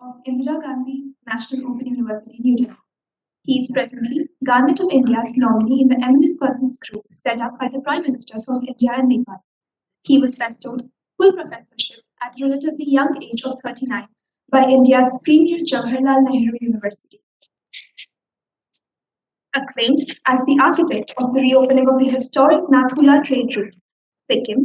of Indira Gandhi National Open University, New Delhi. He is presently Government of India's nominee in the Eminent Persons Group set up by the Prime Ministers of India and Nepal. He was bestowed full professorship at a relatively young age of 39 by India's premier Jawaharlal Nehru University. Acclaimed as the architect of the reopening of the historic Nathula trade route, Sikkim,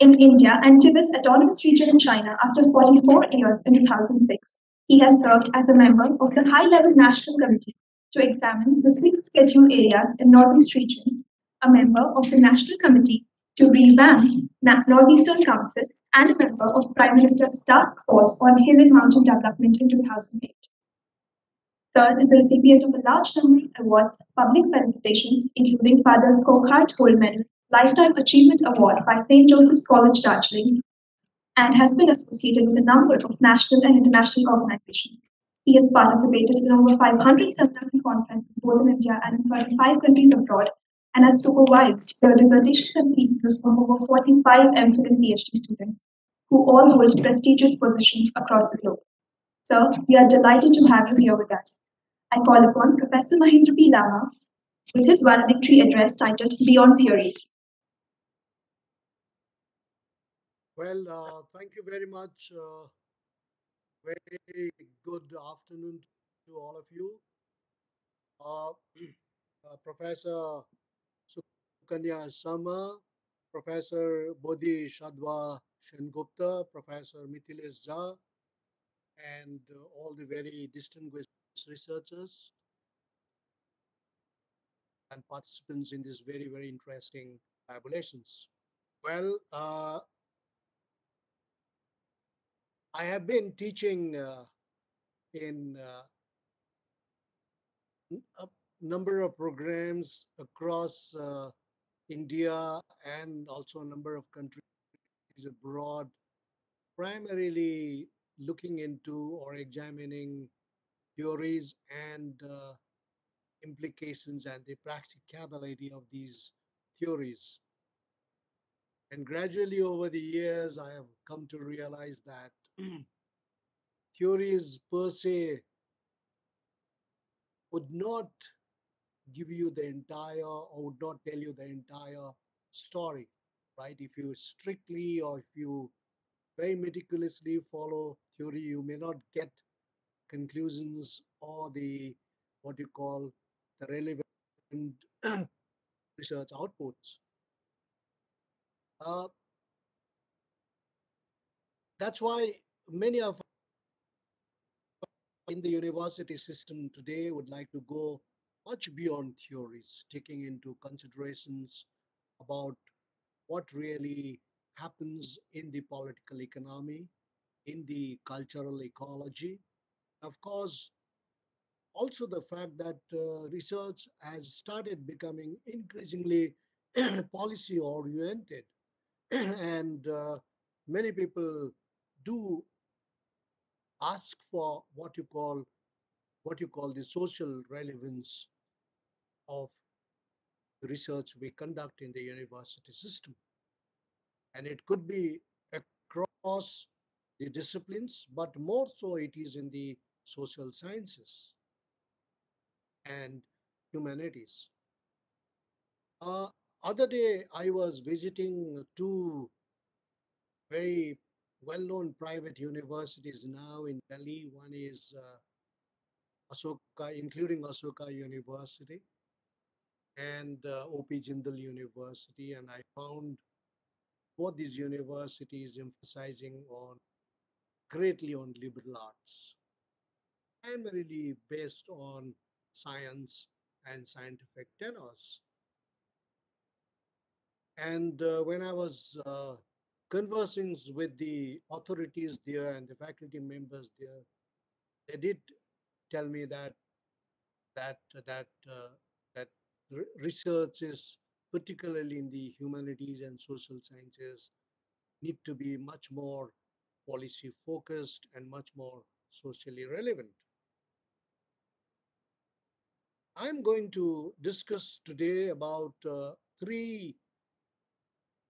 in India and Tibet's autonomous region in China after 44 years in 2006. He has served as a member of the high-level National Committee to examine the six scheduled areas in Northeast region, a member of the National Committee to revamp Northeastern Council, and a member of Prime Minister's Task Force on Hill and Mountain Development in 2008. Third is the recipient of a large number of awards, public felicitations, including Father's Coquhart Gold Medal, Lifetime Achievement Award by St. Joseph's College, Darjeeling, and has been associated with a number of national and international organizations. He has participated in over 500 seminars and conferences both in India and in 35 countries abroad, and has supervised the dissertations and theses of over 45 MPhil and PhD students, who all hold prestigious positions across the globe. Sir, we are delighted to have you here with us. I call upon Professor Mahendra P. Lama with his valedictory address titled Beyond Theories. Well, uh, thank you very much. Uh, very good afternoon to all of you. Uh, uh Professor Sukanya Sharma, Professor Bodhi Shadwa Shengupta, Professor Mithilesh Jha, and uh, all the very distinguished researchers and participants in this very, very interesting tabulations. Well, uh, I have been teaching uh, in uh, a number of programs across uh, India and also a number of countries abroad, primarily looking into or examining theories and uh, implications and the practicability of these theories. And gradually over the years, I have come to realize that theories per se would not give you the entire or would not tell you the entire story, right? If you strictly or if you very meticulously follow theory, you may not get conclusions or the what you call the relevant research outputs. Uh, that's why many of in the university system today would like to go much beyond theories, taking into considerations about what really happens in the political economy, in the cultural ecology. Of course, also the fact that uh, research has started becoming increasingly policy oriented and uh, many people do ask for what you call what you call the social relevance of the research we conduct in the university system. And it could be across the disciplines, but more so it is in the social sciences and humanities. Uh, other day, I was visiting two very well-known private universities now in Delhi. One is uh, Ashoka, including Ashoka University and uh, OP Jindal University. And I found both these universities emphasizing on greatly on liberal arts, primarily based on science and scientific tenors. And uh, when I was uh, conversing with the authorities there and the faculty members there, they did tell me that that that uh, that research is particularly in the humanities and social sciences need to be much more policy focused and much more socially relevant. I'm going to discuss today about uh, three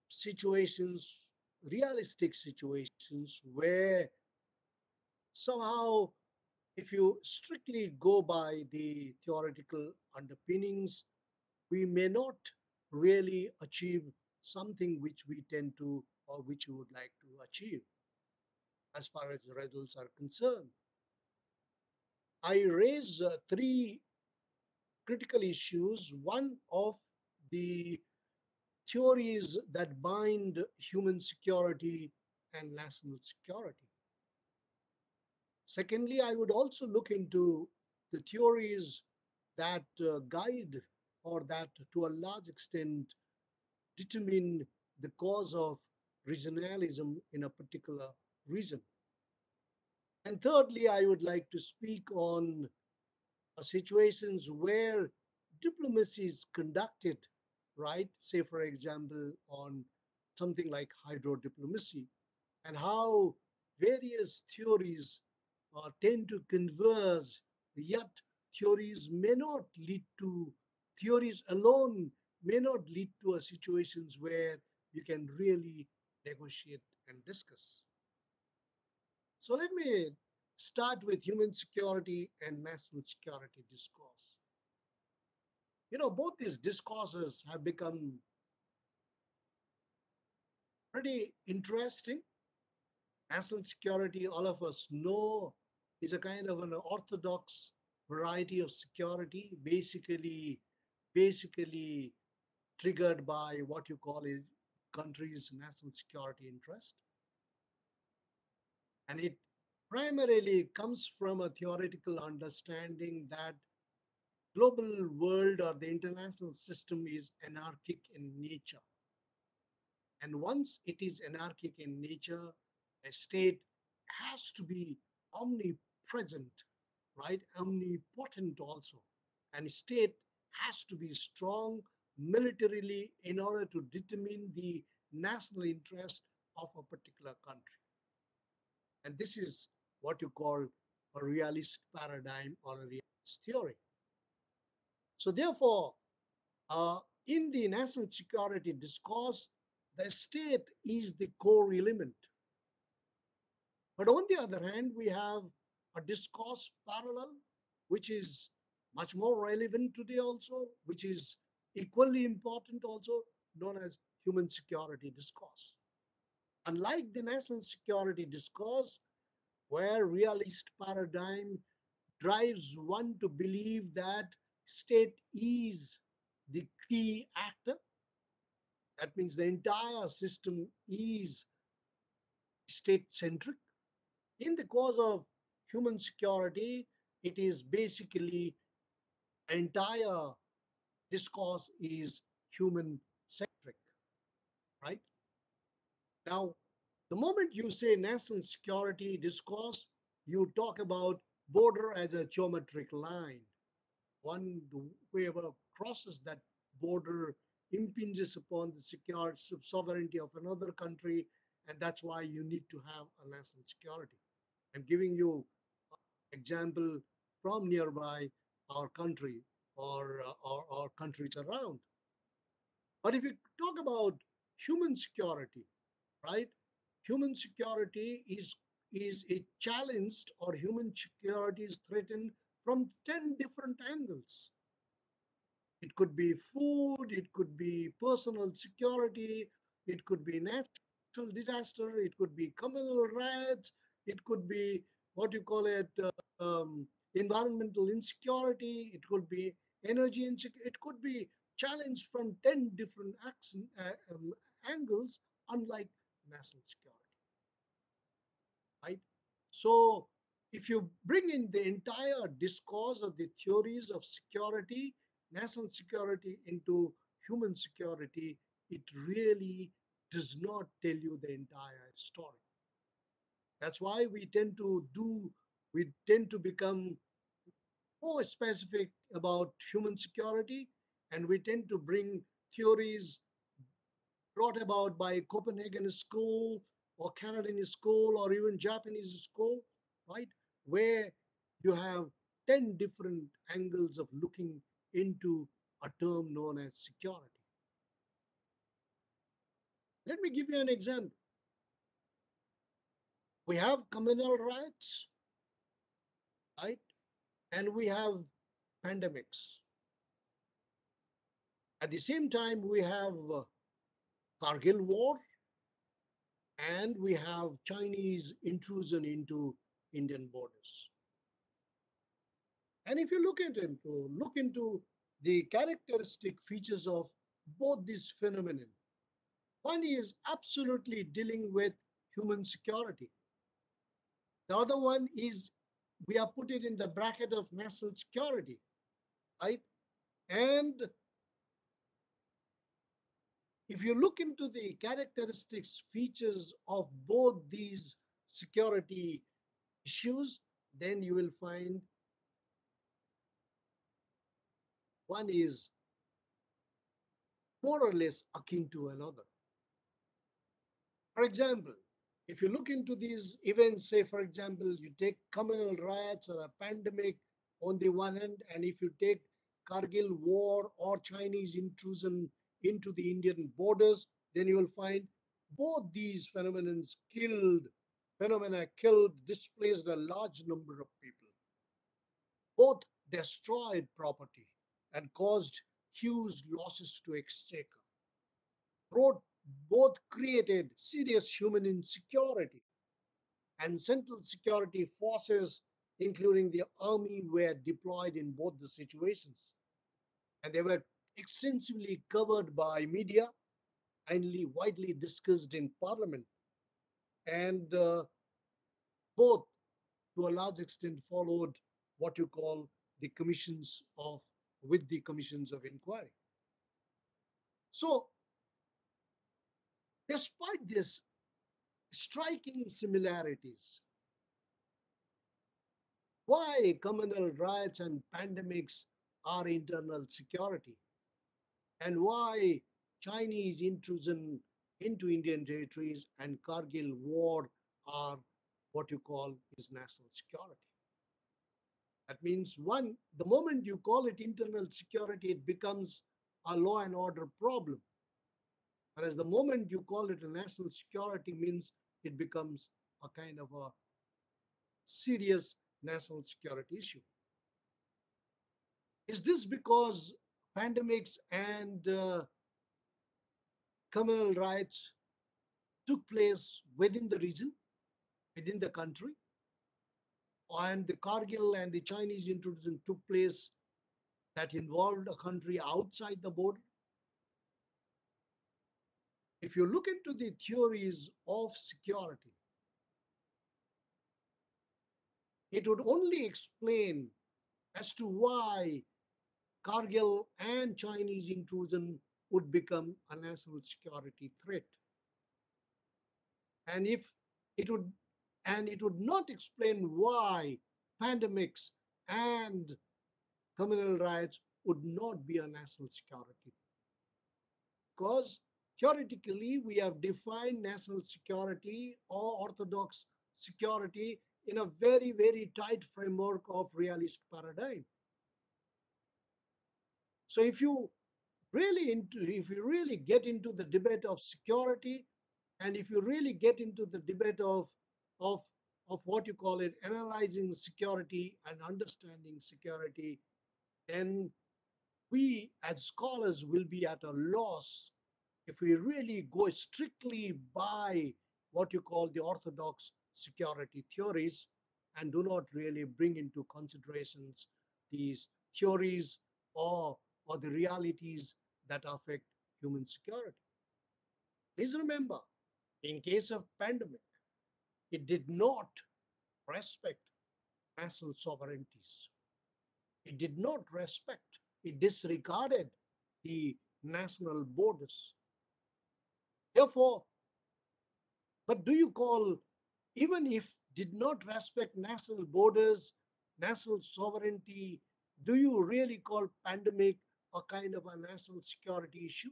situations realistic situations where somehow, if you strictly go by the theoretical underpinnings, we may not really achieve something which we tend to or which we would like to achieve as far as the results are concerned. I raise uh, three critical issues. One of the theories that bind human security and national security. Secondly, I would also look into the theories that uh, guide or that to a large extent determine the cause of regionalism in a particular region. And thirdly, I would like to speak on uh, situations where diplomacy is conducted, right? Say, for example, on something like hydro diplomacy, and how various theories uh, tend to converge, yet theories may not lead to, theories alone may not lead to a situations where you can really negotiate and discuss. So let me start with human security and national security discourse. You know, both these discourses have become pretty interesting. National security, all of us know, is a kind of an orthodox variety of security, basically, basically triggered by what you call a country's national security interest. And it primarily comes from a theoretical understanding that global world or the international system is anarchic in nature. And once it is anarchic in nature, a state has to be omnipresent, right? Omnipotent also. And state has to be strong militarily in order to determine the national interest of a particular country. And this is what you call a realist paradigm or a realist theory. So therefore, uh, in the national security discourse, the state is the core element. But on the other hand, we have a discourse parallel, which is much more relevant today also, which is equally important also, known as human security discourse. Unlike the national security discourse, where realist paradigm drives one to believe that state is the key actor. That means the entire system is state centric. In the cause of human security, it is basically entire discourse is human centric, right? Now, the moment you say national security discourse, you talk about border as a geometric line. One, whoever crosses that border impinges upon the security sovereignty of another country, and that's why you need to have a national security. I'm giving you an example from nearby our country or, uh, or, or countries around. But if you talk about human security, right? Human security is is a challenged or human security is threatened from 10 different angles. It could be food, it could be personal security, it could be natural disaster, it could be communal riots, it could be what you call it uh, um, environmental insecurity, it could be energy insecurity, it could be challenged from 10 different accent, uh, um, angles, unlike national security. Right? So if you bring in the entire discourse of the theories of security, national security into human security, it really does not tell you the entire story. That's why we tend to do, we tend to become more specific about human security, and we tend to bring theories brought about by Copenhagen School or Canadian School or even Japanese School, right? Where you have 10 different angles of looking into a term known as security. Let me give you an example. We have communal rights, right? And we have pandemics. At the same time, we have uh, Kargil war and we have Chinese intrusion into Indian borders. And if you look at into look into the characteristic features of both these phenomena, one is absolutely dealing with human security. The other one is we have put it in the bracket of national security, right? And if you look into the characteristics features of both these security issues, then you will find one is more or less akin to another. For example, if you look into these events, say for example, you take communal riots or a pandemic on the one hand, and if you take Kargil war or Chinese intrusion into the Indian borders, then you will find both these phenomena killed, phenomena killed, displaced a large number of people. Both destroyed property and caused huge losses to exchequer. Both, both created serious human insecurity and central security forces, including the army, were deployed in both the situations. And they were extensively covered by media and widely discussed in parliament. And uh, both, to a large extent, followed what you call the commissions of with the commissions of inquiry. So, despite this striking similarities, why communal riots and pandemics are internal security, and why Chinese intrusion into Indian territories and Kargil war are what you call is national security. That means one, the moment you call it internal security, it becomes a law and order problem. Whereas the moment you call it a national security means it becomes a kind of a serious national security issue. Is this because pandemics and uh, communal riots took place within the region, within the country? and the Kargil and the Chinese intrusion took place that involved a country outside the border. If you look into the theories of security, it would only explain as to why Kargil and Chinese intrusion would become a national security threat. And if it would and it would not explain why pandemics and communal riots would not be a national security. Because theoretically, we have defined national security or orthodox security in a very, very tight framework of realist paradigm. So if you really into, if you really get into the debate of security, and if you really get into the debate of of, of what you call it, analyzing security and understanding security, then we as scholars will be at a loss if we really go strictly by what you call the orthodox security theories and do not really bring into considerations these theories or, or the realities that affect human security. Please remember, in case of pandemic, it did not respect national sovereignties. It did not respect, it disregarded the national borders. Therefore, but do you call, even if did not respect national borders, national sovereignty, do you really call pandemic a kind of a national security issue?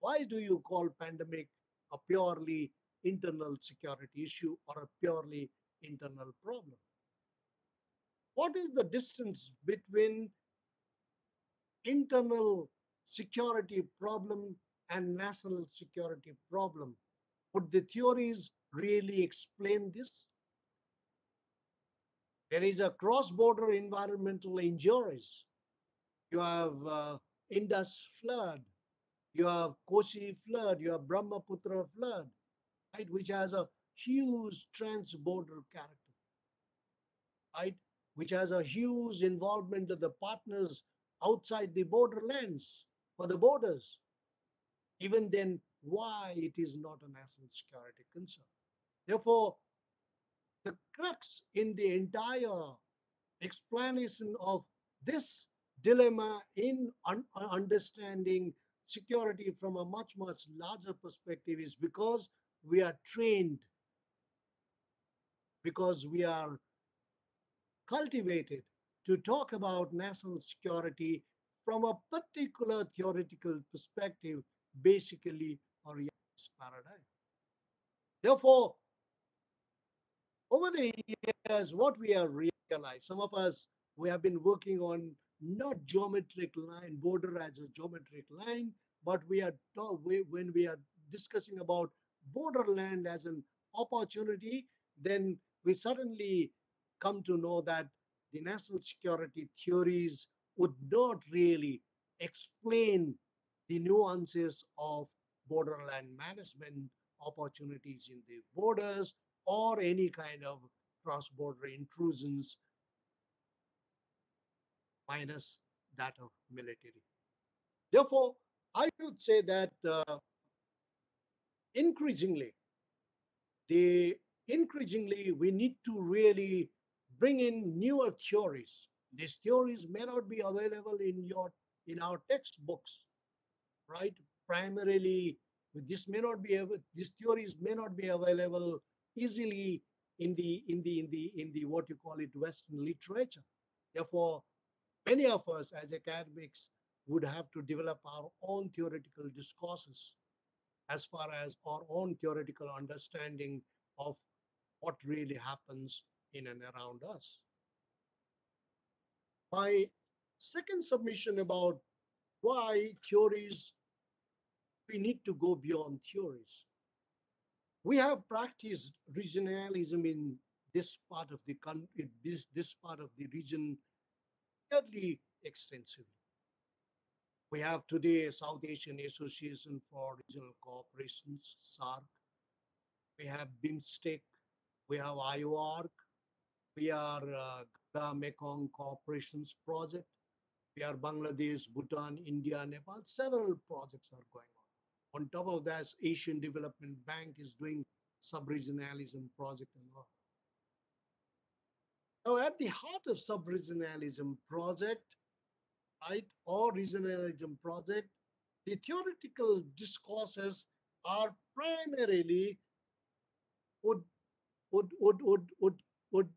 Why do you call pandemic a purely internal security issue or a purely internal problem. What is the distance between internal security problem and national security problem? Would the theories really explain this? There is a cross-border environmental injuries. You have uh, Indus flood. You have Kosi flood. You have Brahmaputra flood, right, which has a huge trans-border character, right, which has a huge involvement of the partners outside the borderlands for the borders. Even then, why it is not a national security concern. Therefore, the crux in the entire explanation of this dilemma in un uh, understanding security from a much, much larger perspective is because we are trained, because we are cultivated to talk about national security from a particular theoretical perspective, basically a realist paradigm. Therefore, over the years, what we have realized, some of us, we have been working on not geometric line, border as a geometric line, but we are when we are discussing about borderland as an opportunity, then we suddenly come to know that the national security theories would not really explain the nuances of borderland management opportunities in the borders or any kind of cross-border intrusions minus that of military. Therefore, I would say that uh, increasingly, the increasingly we need to really bring in newer theories. These theories may not be available in your in our textbooks, right? Primarily, this may not be these theories may not be available easily in the in the in the in the what you call it Western literature. Therefore, many of us as academics would have to develop our own theoretical discourses as far as our own theoretical understanding of what really happens in and around us. My second submission about why theories, we need to go beyond theories. We have practiced regionalism in this part of the country, this, this part of the region fairly extensively. We have today South Asian Association for Regional Cooperations, SAARC. We have BIMSTEC. We have IOARC. We are uh, Mekong Cooperations Project. We are Bangladesh, Bhutan, India, Nepal. Several projects are going on. On top of that, Asian Development Bank is doing sub-regionalism project as well. Now, at the heart of sub-regionalism project, right, or regionalism project, the theoretical discourses are primarily would would would would would would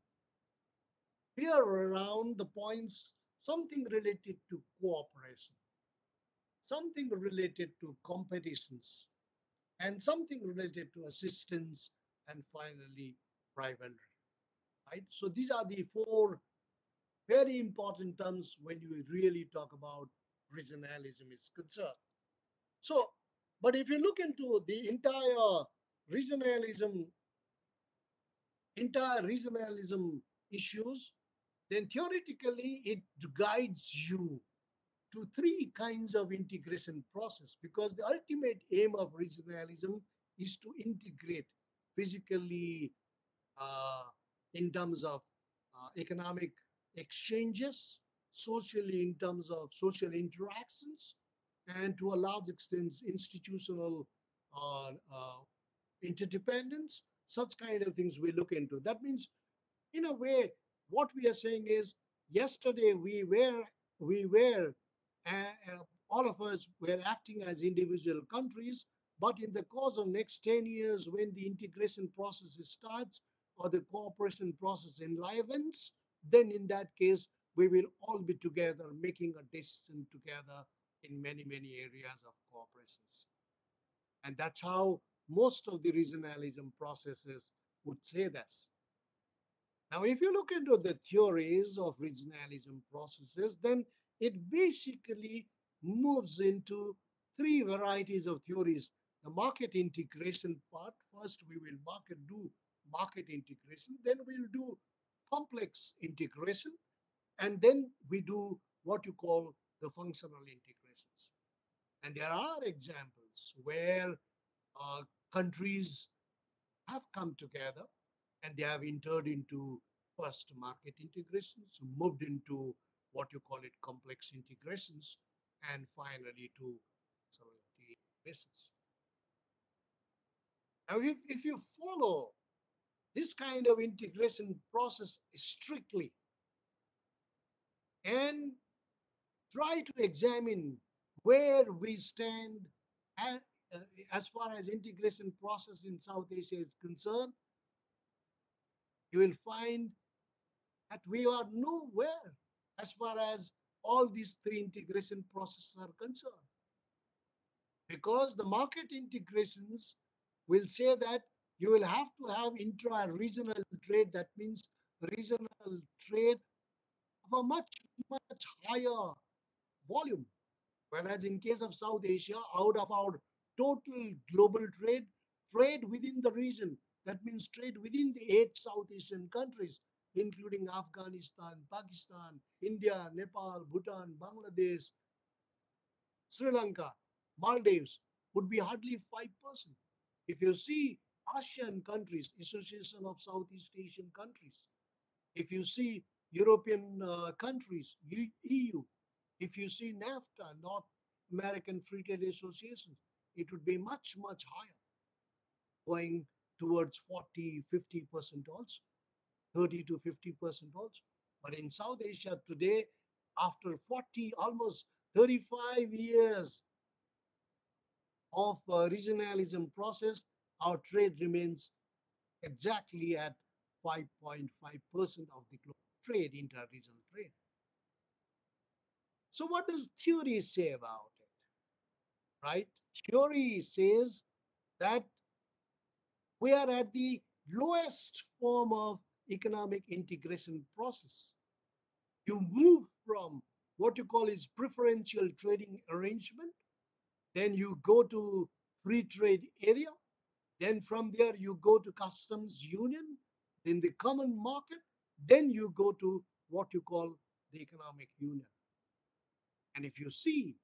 veer around the points something related to cooperation, something related to competitions, and something related to assistance, and finally rivalry. Right? So these are the four very important terms when you really talk about regionalism is concerned. So, but if you look into the entire regionalism, entire regionalism issues, then theoretically it guides you to three kinds of integration process because the ultimate aim of regionalism is to integrate physically uh, in terms of uh, economic exchanges, socially in terms of social interactions, and to a large extent institutional uh, uh, interdependence, such kind of things we look into. That means, in a way, what we are saying is, yesterday we were, we were, uh, uh all of us were acting as individual countries, but in the course of next 10 years, when the integration process starts or the cooperation process enlivens, then in that case, we will all be together making a decision together in many, many areas of cooperations. And that's how most of the regionalism processes would say this. Now, if you look into the theories of regionalism processes, then it basically moves into three varieties of theories. The market integration part, first we will market do market integration, then we'll do complex integration, and then we do what you call the functional integrations. And there are examples where uh, countries have come together and they have entered into first market integrations, moved into what you call it complex integrations, and finally to basis. Now, if, if you follow this kind of integration process strictly and try to examine where we stand as, uh, as far as integration process in South Asia is concerned, you will find that we are nowhere as far as all these three integration processes are concerned. Because the market integrations will say that you will have to have intra-regional trade. That means regional trade of a much, much higher volume. Whereas in case of South Asia, out of our total global trade, trade within the region, that means trade within the eight South Asian countries, including Afghanistan, Pakistan, India, Nepal, Bhutan, Bangladesh, Sri Lanka, Maldives, would be hardly 5%. If you see ASEAN countries, Association of Southeast Asian countries, if you see European uh, countries, EU, if you see NAFTA, North American Free Trade Association, it would be much, much higher, going towards 40, 50% also, 30 to 50% also. But in South Asia today, after 40, almost 35 years of uh, regionalism process, our trade remains exactly at 5.5% of the global trade, inter-regional trade. So what does theory say about it? Right? Theory says that we are at the lowest form of economic integration process. You move from what you call is preferential trading arrangement, then you go to free trade area, then from there you go to customs union, then the common market, then you go to what you call the economic union. And if you see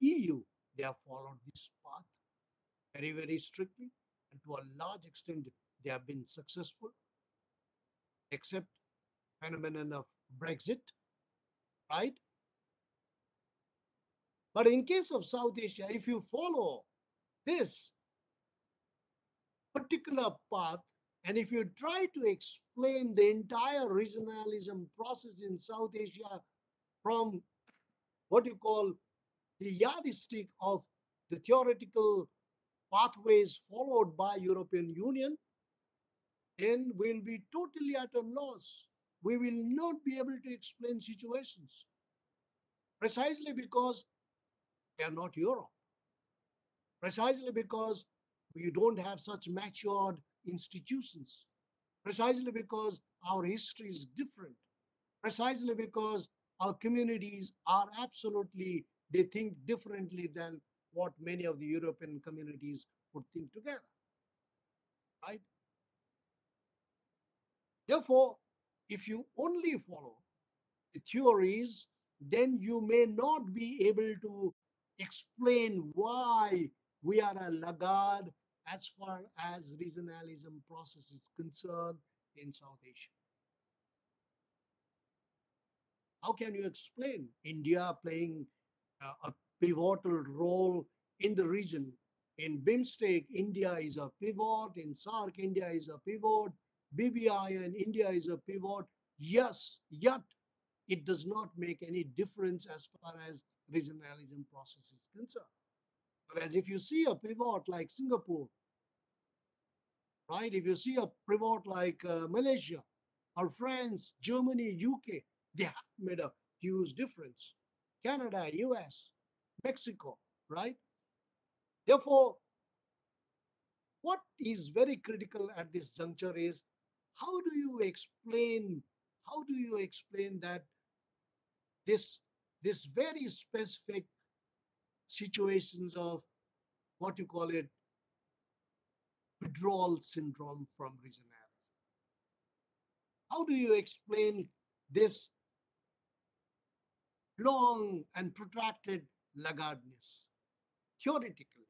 EU, they have followed this path very, very strictly. And to a large extent, they have been successful, except phenomenon of Brexit, right? But in case of South Asia, if you follow this particular path, and if you try to explain the entire regionalism process in South Asia from what you call the yardstick of the theoretical pathways followed by European Union, then we'll be totally at a loss. We will not be able to explain situations precisely because they are not Europe. Precisely because we don't have such matured institutions. Precisely because our history is different. Precisely because our communities are absolutely, they think differently than what many of the European communities would think together. Right? Therefore, if you only follow the theories, then you may not be able to explain why we are a laggard as far as regionalism process is concerned in South Asia. How can you explain India playing uh, a pivotal role in the region? In BIMSTEC, India is a pivot. In SAARC, India is a pivot. BBIN India is a pivot. Yes, yet it does not make any difference as far as regionalism process is concerned. Whereas if you see a pivot like Singapore, right? If you see a pivot like uh, Malaysia or France, Germany, UK, they have made a huge difference. Canada, US, Mexico, right? Therefore, what is very critical at this juncture is how do you explain how do you explain that this this very specific situations of what you call it withdrawal syndrome from regionality how do you explain this long and protracted laggardness? Theoretically,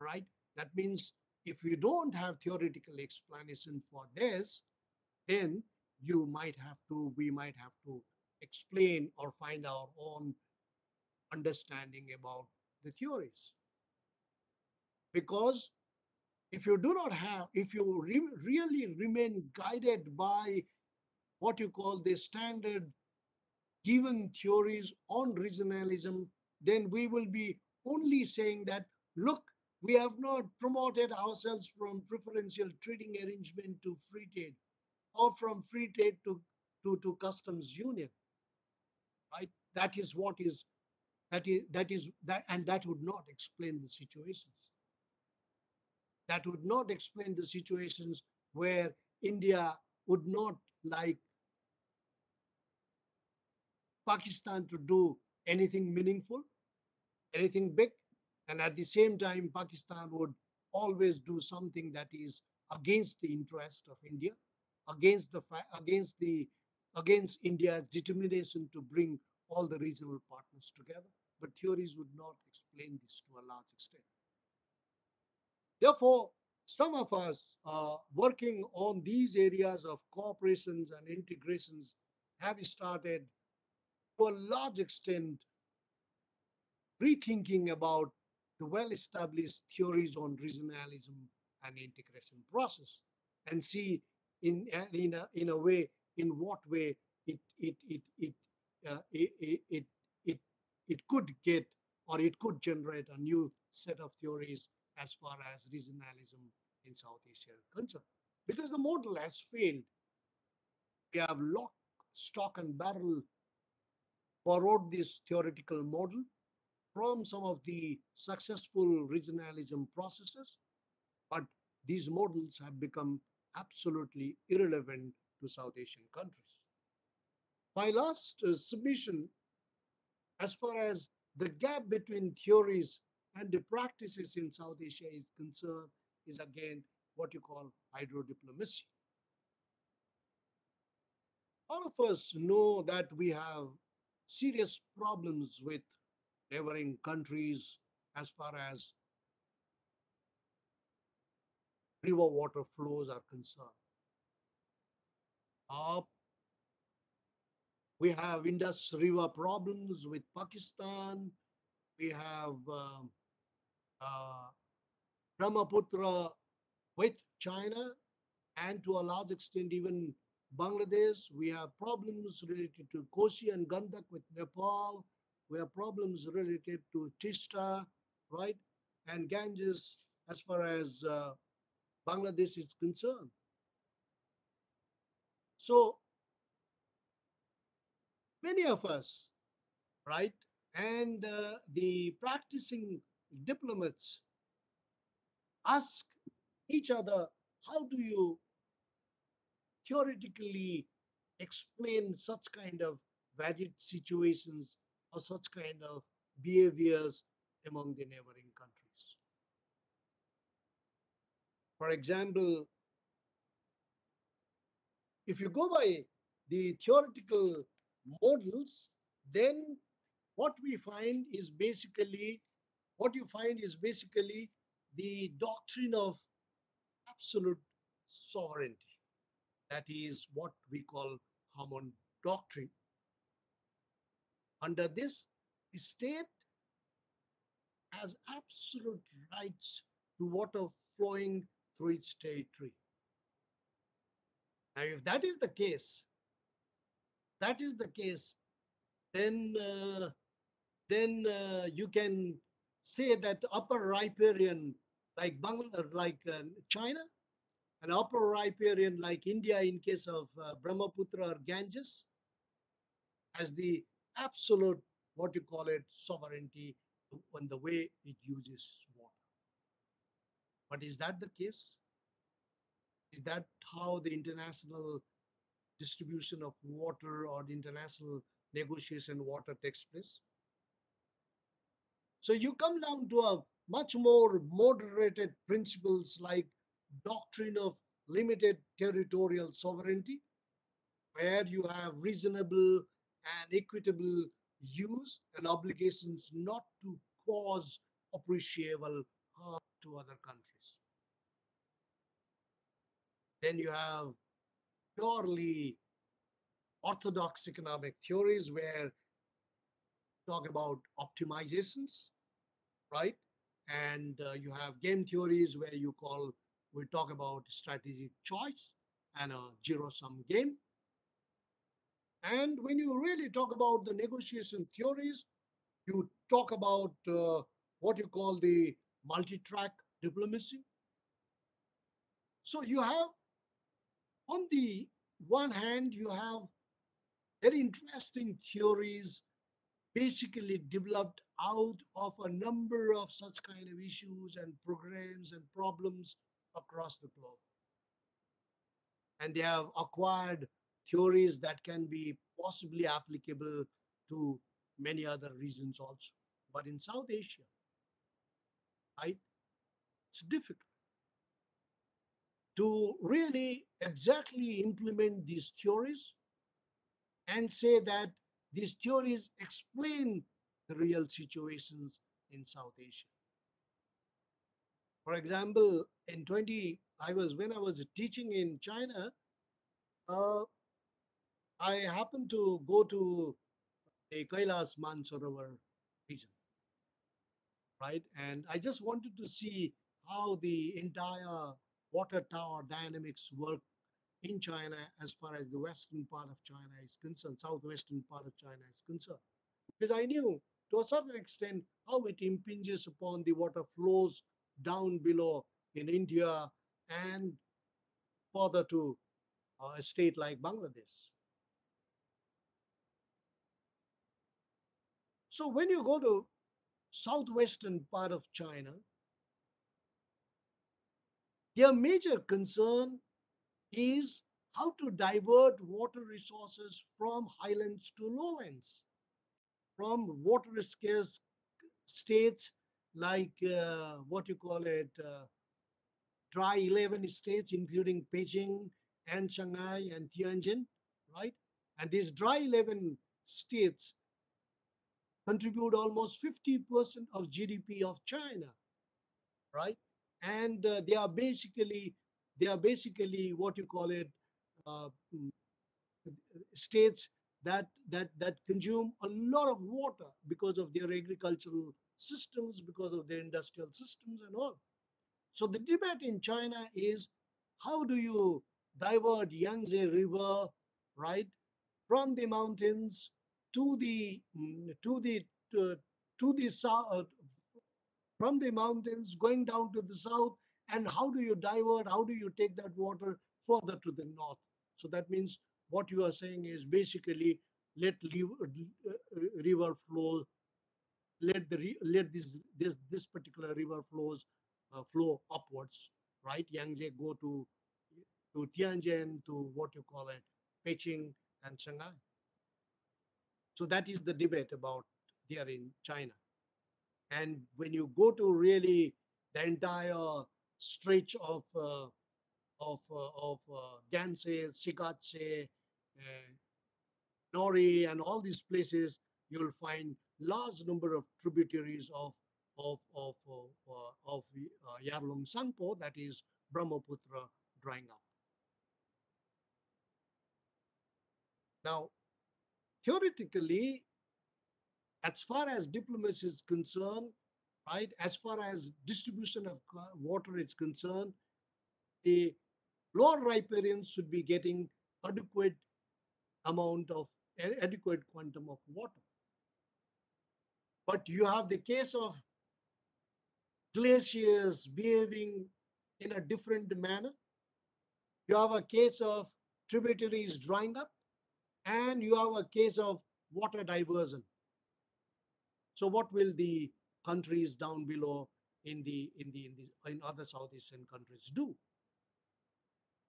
right? That means if you don't have theoretical explanation for this, then you might have to, we might have to explain or find our own understanding about the theories. Because if you do not have, if you re really remain guided by what you call the standard given theories on regionalism, then we will be only saying that, look, we have not promoted ourselves from preferential trading arrangement to free trade or from free trade to, to, to customs union, right? That is what is, that is, that is, that, and that would not explain the situations. That would not explain the situations where India would not like Pakistan to do anything meaningful, anything big, and at the same time, Pakistan would always do something that is against the interest of India, against the against the against India's determination to bring all the regional partners together. But theories would not explain this to a large extent. Therefore, some of us uh, working on these areas of cooperations and integrations have started to a large extent rethinking about the well-established theories on regionalism and integration process and see in, in, a, in a way, in what way it, it, it, it, uh, it, it, it, could get or it could generate a new set of theories as far as regionalism in South Asia is concerned. Because the model has failed. We have lock, stock and barrel borrowed this theoretical model from some of the successful regionalism processes, but these models have become absolutely irrelevant to South Asian countries. My last uh, submission, as far as the gap between theories and the practices in South Asia is concerned, is again what you call hydro diplomacy. All of us know that we have serious problems with neighboring countries as far as river water flows are concerned. Uh, we have Indus River problems with Pakistan. We have um, uh, Brahmaputra with China and to a large extent even Bangladesh. We have problems related to Kosi and Gandak with Nepal. We have problems related to Tista, right? And Ganges as far as uh, Bangladesh is concerned. So many of us, right, and uh, the practicing diplomats ask each other, how do you theoretically explain such kind of varied situations or such kind of behaviors among the neighboring countries? For example, if you go by the theoretical models, then what we find is basically, what you find is basically the doctrine of absolute sovereignty. That is what we call Harmon doctrine. Under this, the state has absolute rights to water flowing through its territory. Now, if that is the case, that is the case, then uh, then uh, you can say that upper riparian like Bangladesh, like uh, China, and upper riparian like India in case of uh, Brahmaputra or Ganges, has the absolute what you call it sovereignty on the way it uses water. But is that the case? Is that how the international distribution of water or international negotiation water takes place? So you come down to a much more moderated principles like doctrine of limited territorial sovereignty, where you have reasonable and equitable use and obligations not to cause appreciable harm to other countries. Then you have purely orthodox economic theories where talk about optimizations, right? And uh, you have game theories where you call we talk about strategic choice and a zero sum game. And when you really talk about the negotiation theories, you talk about uh, what you call the multi-track diplomacy. So you have, on the one hand, you have very interesting theories basically developed out of a number of such kind of issues and programs and problems across the globe. And they have acquired theories that can be possibly applicable to many other regions also. But in South Asia, right, it's difficult to really exactly implement these theories and say that these theories explain the real situations in South Asia. For example, in 20, I was when I was teaching in China, uh, I happened to go to the Kailas Mansarovar region, right? And I just wanted to see how the entire water tower dynamics work in China as far as the western part of China is concerned, southwestern part of China is concerned. Because I knew to a certain extent how it impinges upon the water flows down below in India and further to uh, a state like Bangladesh. So when you go to southwestern part of China, their major concern is how to divert water resources from highlands to lowlands, from water scarce states like uh, what you call it, uh, dry 11 states, including Beijing and Shanghai and Tianjin, right? And these dry 11 states contribute almost 50% of GDP of China, right? And uh, they are basically they are basically what you call it uh, mm, states that that that consume a lot of water because of their agricultural systems, because of their industrial systems and all. So the debate in China is how do you divert Yangtze River, right, from the mountains to the mm, to the to, to the south from the mountains going down to the south and how do you divert how do you take that water further to the north? So that means what you are saying is basically let river, river flow let the let this this this particular river flows uh, flow upwards right? Yangtze go to to tianjin to what you call it beijing and shanghai. So that is the debate about there in china and when you go to really the entire stretch of uh, of uh, of uh, Shigatse, uh, Ngari, and all these places, you'll find large number of tributaries of of of of, uh, of uh, Yarlung Tsangpo, that is Brahmaputra, drying up. Now, theoretically, as far as diplomacy is concerned, right, as far as distribution of water is concerned, the lower riparians should be getting adequate amount of adequate quantum of water. But you have the case of glaciers behaving in a different manner. You have a case of tributaries drying up, and you have a case of water diversion. So what will the countries down below in the in the in the in other Southeastern countries do?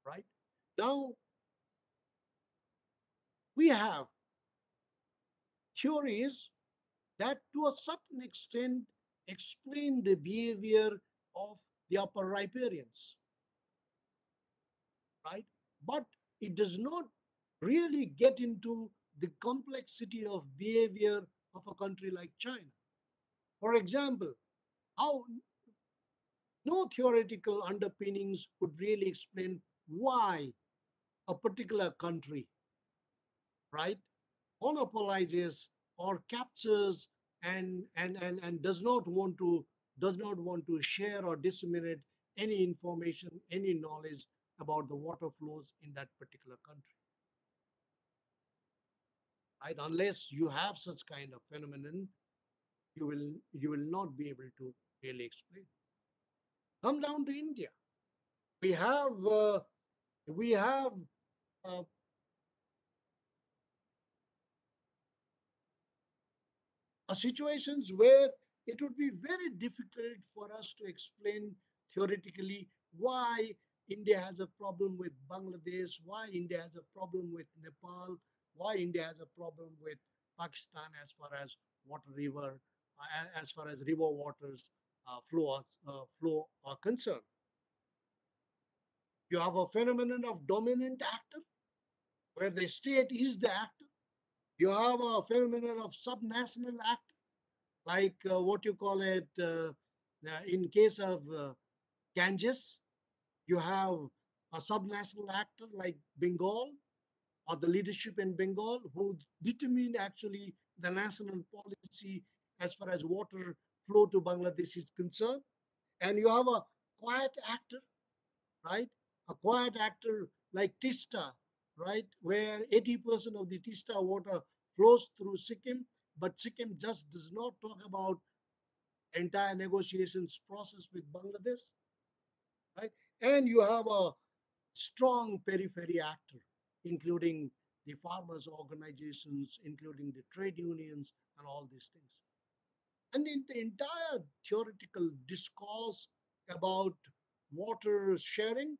Right now, we have theories that to a certain extent explain the behavior of the upper riparians. right? But it does not really get into the complexity of behavior of a country like China. For example, how no theoretical underpinnings would really explain why a particular country, right, monopolizes or captures and, and, and, and does not want to does not want to share or disseminate any information, any knowledge about the water flows in that particular country. Right? Unless you have such kind of phenomenon, you will you will not be able to really explain. Come down to India. We have uh, we have uh, situations where it would be very difficult for us to explain theoretically why India has a problem with Bangladesh, why India has a problem with Nepal, why India has a problem with Pakistan as far as water river, uh, as far as river waters uh, flow, uh, flow are concerned. You have a phenomenon of dominant actor, where the state is the actor. You have a phenomenon of subnational actor, like uh, what you call it uh, uh, in case of Ganges, you have a subnational actor like Bengal or the leadership in Bengal who determine actually the national policy as far as water flow to Bangladesh is concerned. And you have a quiet actor, right? A quiet actor like Tista, right? Where 80% of the Tista water flows through Sikkim, but Sikkim just does not talk about entire negotiations process with Bangladesh, right? And you have a strong periphery actor, including the farmers' organizations, including the trade unions, and all these things. And in the entire theoretical discourse about water sharing,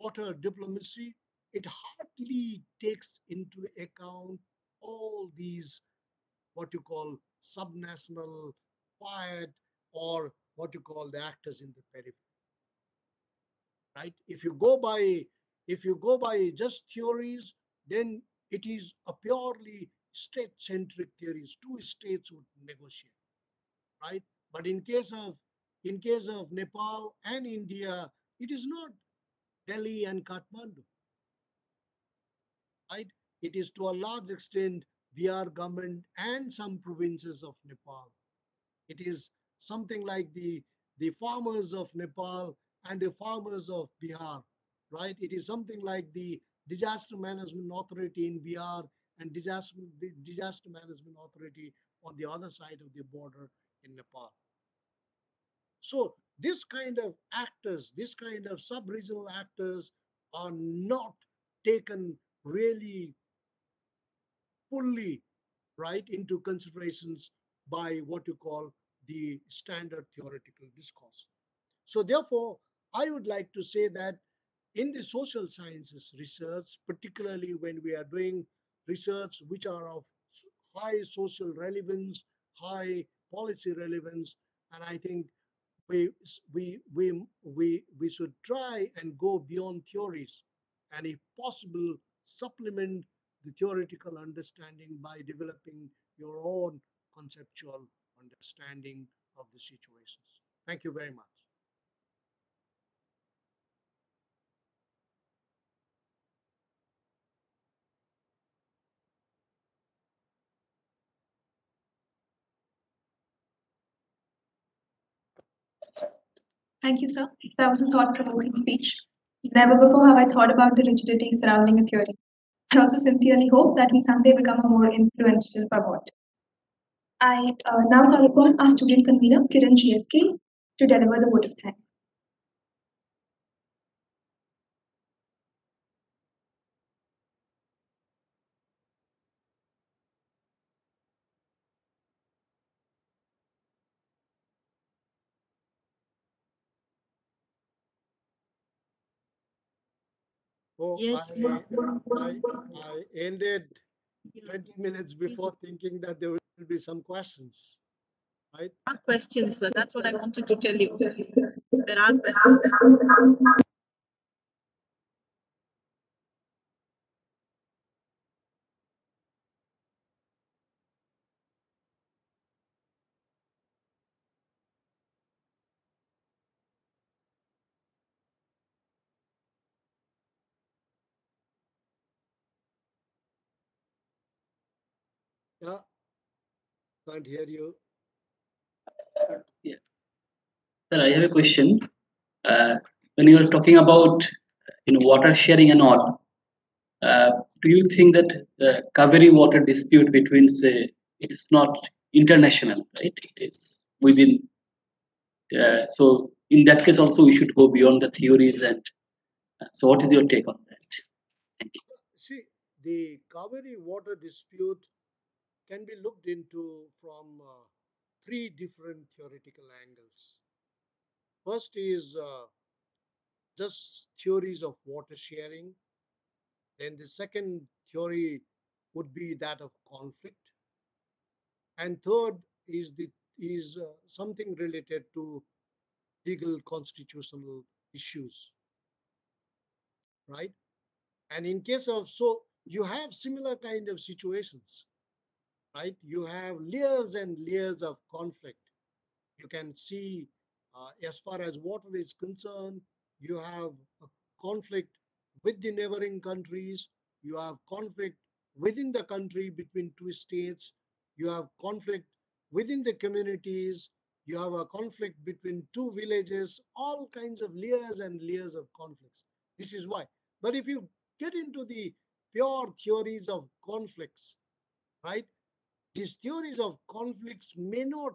water diplomacy, it hardly takes into account all these what you call subnational quiet or what you call the actors in the periphery right if you go by if you go by just theories then it is a purely state centric theories. Two states would negotiate right? But in case of in case of nepal and india it is not delhi and kathmandu right? It is to a large extent Bihar government and some provinces of Nepal. It is something like the, the farmers of Nepal and the farmers of Bihar, right? It is something like the disaster management authority in Bihar and disaster, disaster management authority on the other side of the border in Nepal. So this kind of actors, this kind of sub-regional actors are not taken really fully right into considerations by what you call the standard theoretical discourse. So therefore, I would like to say that in the social sciences research, particularly when we are doing research which are of high social relevance, high policy relevance, and I think we we we we we should try and go beyond theories and if possible supplement the theoretical understanding by developing your own conceptual understanding of the situations. Thank you very much. Thank you, sir. That was a thought-provoking speech. Never before have I thought about the rigidity surrounding a theory. I also sincerely hope that we someday become a more influential pivot. I uh, now call upon our student convener, Kiran GSK, to deliver the vote of thanks. Oh, Yes. I, I, I ended 20 minutes before thinking that there will be some questions, right? There are questions, sir. That's what I wanted to tell you. There are questions. Yeah. Can't hear you. Yeah. Sir, I have a question. Uh, when you are talking about you know water sharing and all, uh, do you think that the Kaveri water dispute between say it's not international, right? It's within. Uh, so in that case, also we should go beyond the theories and. Uh, so, what is your take on that? Thank you. See, the Kaveri water dispute can be looked into from uh, three different theoretical angles. First is uh, just theories of water sharing. Then the second theory would be that of conflict. And third is the is uh, something related to legal constitutional issues, right? And in case of so you have similar kind of situations, right? You have layers and layers of conflict. You can see uh, as far as water is concerned, you have a conflict with the neighboring countries, you have conflict within the country between two states, you have conflict within the communities, you have a conflict between two villages, all kinds of layers and layers of conflicts. This is why. But if you get into the pure theories of conflicts, right? These theories of conflicts may not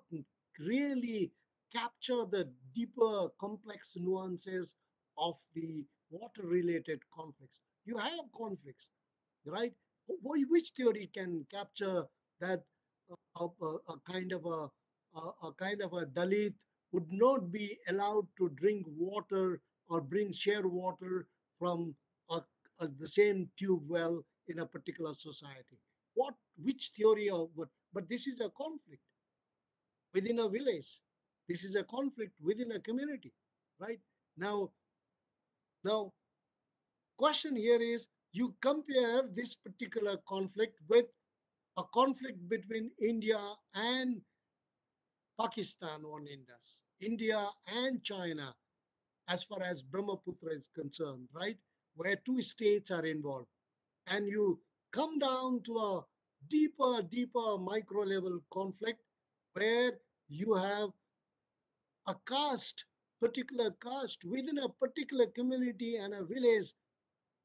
really capture the deeper, complex nuances of the water related conflicts. You have conflicts, right? Which theory can capture that a, a, a kind of a, a, a kind of a Dalit would not be allowed to drink water or bring share water from a, a, the same tube well in a particular society. Which theory of what? But this is a conflict within a village. This is a conflict within a community, right? Now, now, question here is you compare this particular conflict with a conflict between India and Pakistan on Indus, India and China, as far as Brahmaputra is concerned, right? Where two states are involved. And you come down to a deeper, deeper micro level conflict where you have a caste, particular caste within a particular community and a village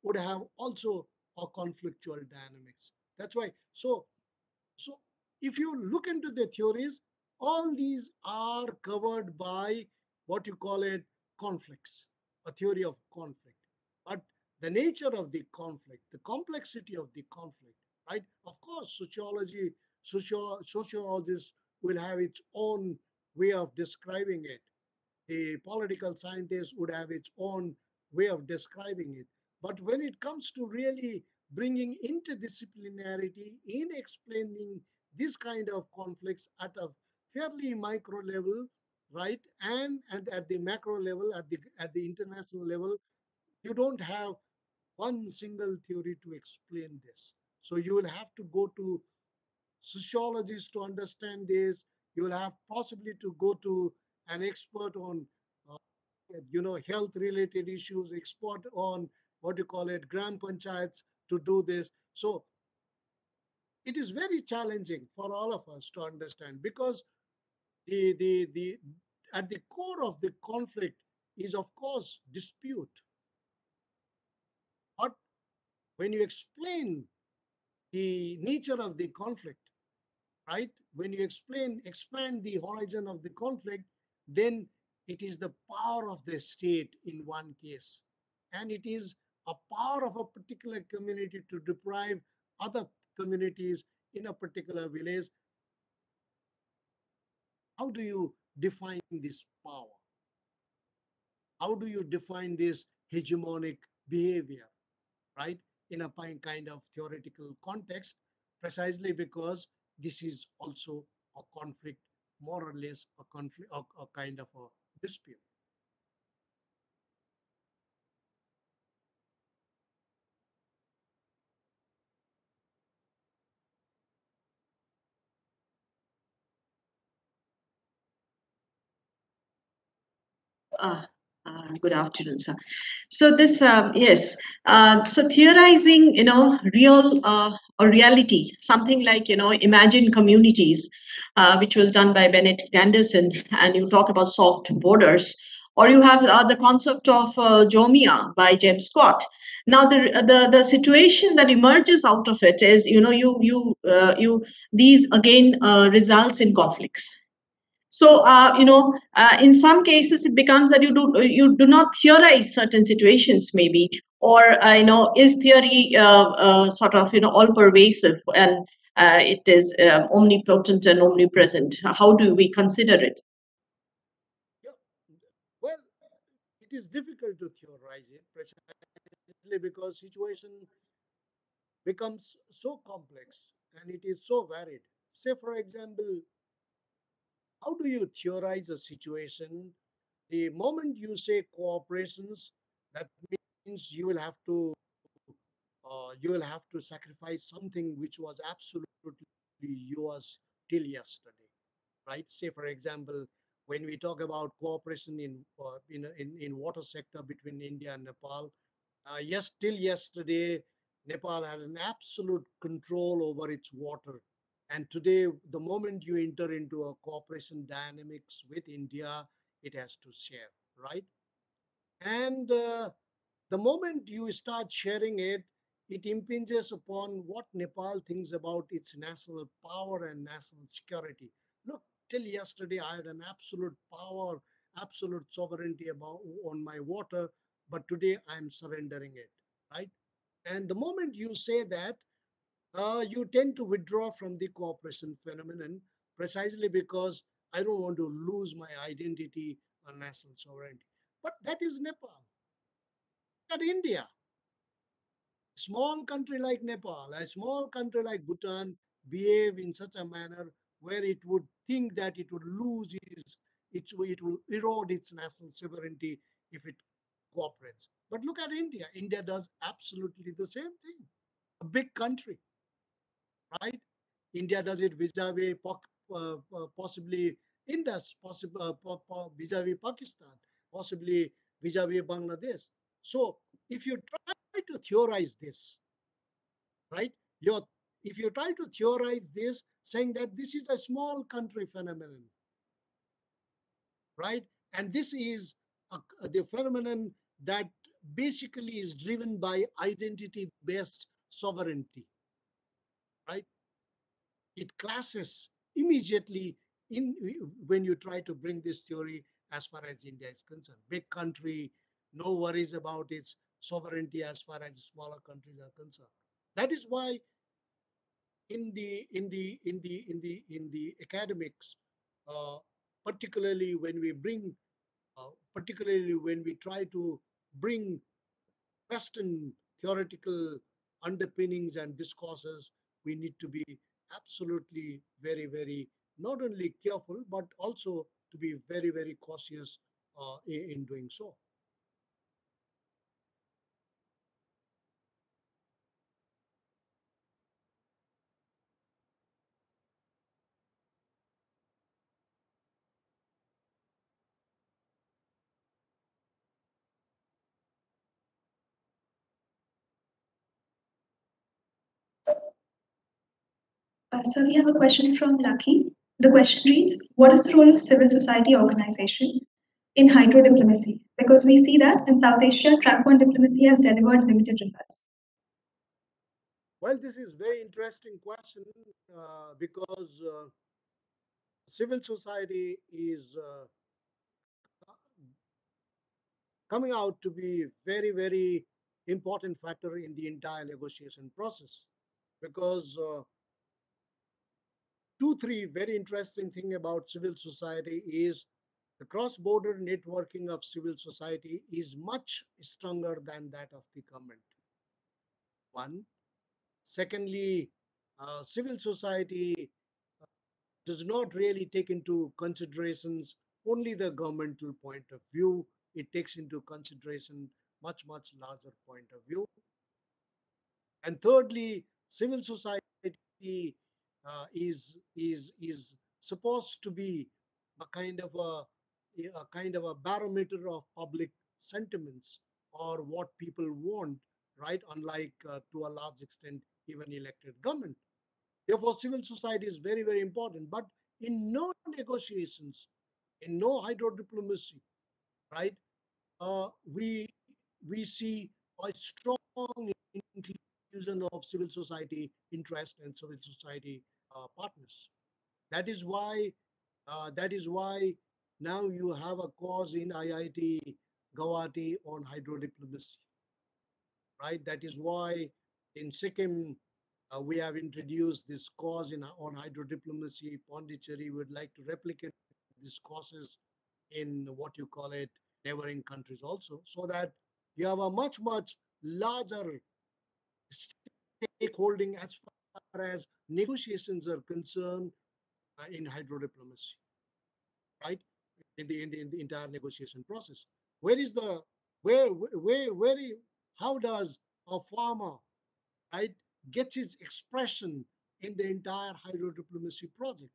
would have also a conflictual dynamics. That's why. So, so if you look into the theories, all these are covered by what you call it conflicts, a theory of conflict. But the nature of the conflict, the complexity of the conflict, right? Of course, sociology, socio sociologists will have its own way of describing it. The political scientist would have its own way of describing it. But when it comes to really bringing interdisciplinarity in explaining this kind of conflicts at a fairly micro level, right, and and at the macro level, at the at the international level, you don't have one single theory to explain this. So you will have to go to sociologists to understand this. You will have possibly to go to an expert on, uh, you know, health related issues, expert on what you call it, gram panchayats to do this. So it is very challenging for all of us to understand because the, the, the, at the core of the conflict is, of course, dispute. But when you explain the nature of the conflict, right? When you explain, expand the horizon of the conflict, then it is the power of the state in one case. And it is a power of a particular community to deprive other communities in a particular village. How do you define this power? How do you define this hegemonic behavior, right? In a kind of theoretical context, precisely because this is also a conflict, more or less a conflict, a, a kind of a dispute. Uh, uh, good afternoon, sir. So this, um, yes, uh, so theorizing, you know, real uh, a reality, something like, you know, imagine communities, uh, which was done by Benedict Anderson, and you talk about soft borders, or you have uh, the concept of uh, Zomia by James Scott. Now, the, the the situation that emerges out of it is, you know, you you uh, you these again uh, results in conflicts. So, uh, you know, uh, in some cases, it becomes that you do you do not theorize certain situations, maybe, or uh, you know, is theory uh, uh, sort of you know all pervasive and uh, it is um, omnipotent and omnipresent? How do we consider it? Yeah. Well, it is difficult to theorize it precisely because situation becomes so complex and it is so varied. Say, for example, how do you theorize a situation? The moment you say cooperations, that means you will have to uh, you will have to sacrifice something which was absolutely yours till yesterday, right? Say, for example, when we talk about cooperation in uh, in, in in water sector between India and Nepal, uh, yes, till yesterday, Nepal had an absolute control over its water. And today, the moment you enter into a cooperation dynamics with India, it has to share, right? And uh, the moment you start sharing it, it impinges upon what Nepal thinks about its national power and national security. Look, till yesterday, I had an absolute power, absolute sovereignty about on my water, but today I'm surrendering it, right? And the moment you say that, uh, you tend to withdraw from the cooperation phenomenon precisely because I don't want to lose my identity and national sovereignty. But that is Nepal. At India, small country like Nepal, a small country like Bhutan behave in such a manner where it would think that it would lose its, its it will erode its national sovereignty if it cooperates. But look at India. India does absolutely the same thing. A big country, right? India does it vis-a-vis uh, uh, possibly Indus, possibly uh, vis-a-vis Pakistan, possibly vis-a-vis Bangladesh. So if you try to theorize this, right, you're, if you try to theorize this, saying that this is a small country phenomenon, right, and this is a, the phenomenon that basically is driven by identity-based sovereignty, right? It clashes immediately in when you try to bring this theory as far as India is concerned. Big country, no worries about its sovereignty as far as smaller countries are concerned. That is why in the in the in the in the in the academics, uh, particularly when we bring, uh, particularly when we try to bring Western theoretical underpinnings and discourses, we need to be absolutely very very not only careful but also to be very very cautious uh, in, in doing so. So we have a question from Lucky. The question reads, what is the role of civil society organization in hydro diplomacy? Because we see that in South Asia, track one diplomacy has delivered limited results. Well, this is very interesting question uh, because uh, civil society is uh, coming out to be very, very important factor in the entire negotiation process because uh, two, three very interesting thing about civil society is the cross-border networking of civil society is much stronger than that of the government. One. Secondly, uh, civil society uh, does not really take into considerations only the governmental point of view. It takes into consideration much, much larger point of view. And thirdly, civil society uh, is is is supposed to be a kind of a, a kind of a barometer of public sentiments or what people want right? Unlike uh, to a large extent, even elected government. Therefore, civil society is very, very important. But in no negotiations, in no hydro diplomacy, right? Uh, we we see a strong inclusion of civil society interest and civil society partners. That is why uh, that is why now you have a course in IIT Guwahati on hydro diplomacy, right? That is why in Sikkim uh, we have introduced this course in on hydro diplomacy. Pondicherry would like to replicate these courses in what you call it neighboring countries also, so that you have a much much larger stakeholding as far as negotiations are concerned uh, in hydro diplomacy, right? In the, in the in the entire negotiation process. Where is the where where where how does a farmer right get his expression in the entire hydro diplomacy project?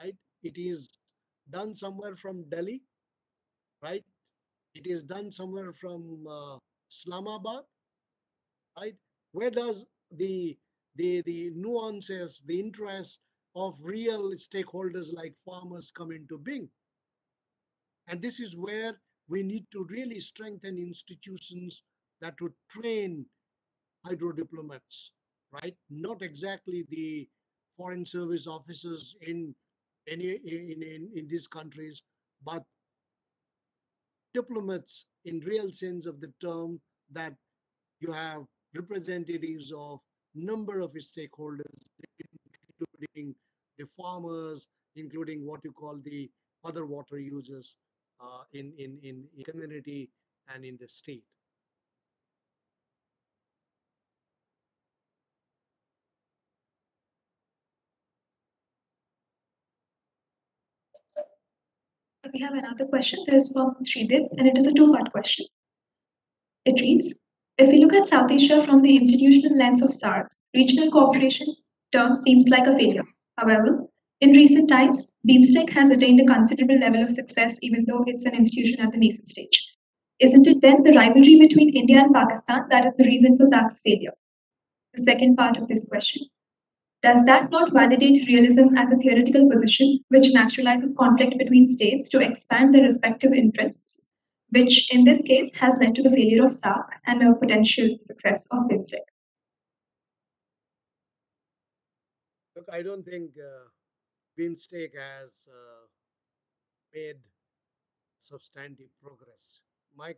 Right? It is done somewhere from Delhi, right? It is done somewhere from uh, Islamabad, right? Where does the the the nuances, the interests of real stakeholders like farmers come into being? And this is where we need to really strengthen institutions that would train hydro diplomats, right? Not exactly the foreign service officers in any in, in, in these countries, but diplomats in real sense of the term that you have representatives of number of stakeholders, including the farmers, including what you call the other water users uh, in, in, in, community and in the state. We have another question. This is from Sridip, and it is a two-part question. It reads, if we look at South Asia from the institutional lens of SAARC, regional cooperation term seems like a failure. However, in recent times, BIMSTEC has attained a considerable level of success even though it's an institution at the nascent stage. Isn't it then the rivalry between India and Pakistan that is the reason for SAARC's failure? The second part of this question. Does that not validate realism as a theoretical position which naturalizes conflict between states to expand their respective interests, which in this case has led to the failure of SAARC and a potential success of BIMSTEC? Look, I don't think uh, has uh, made substantive progress. My,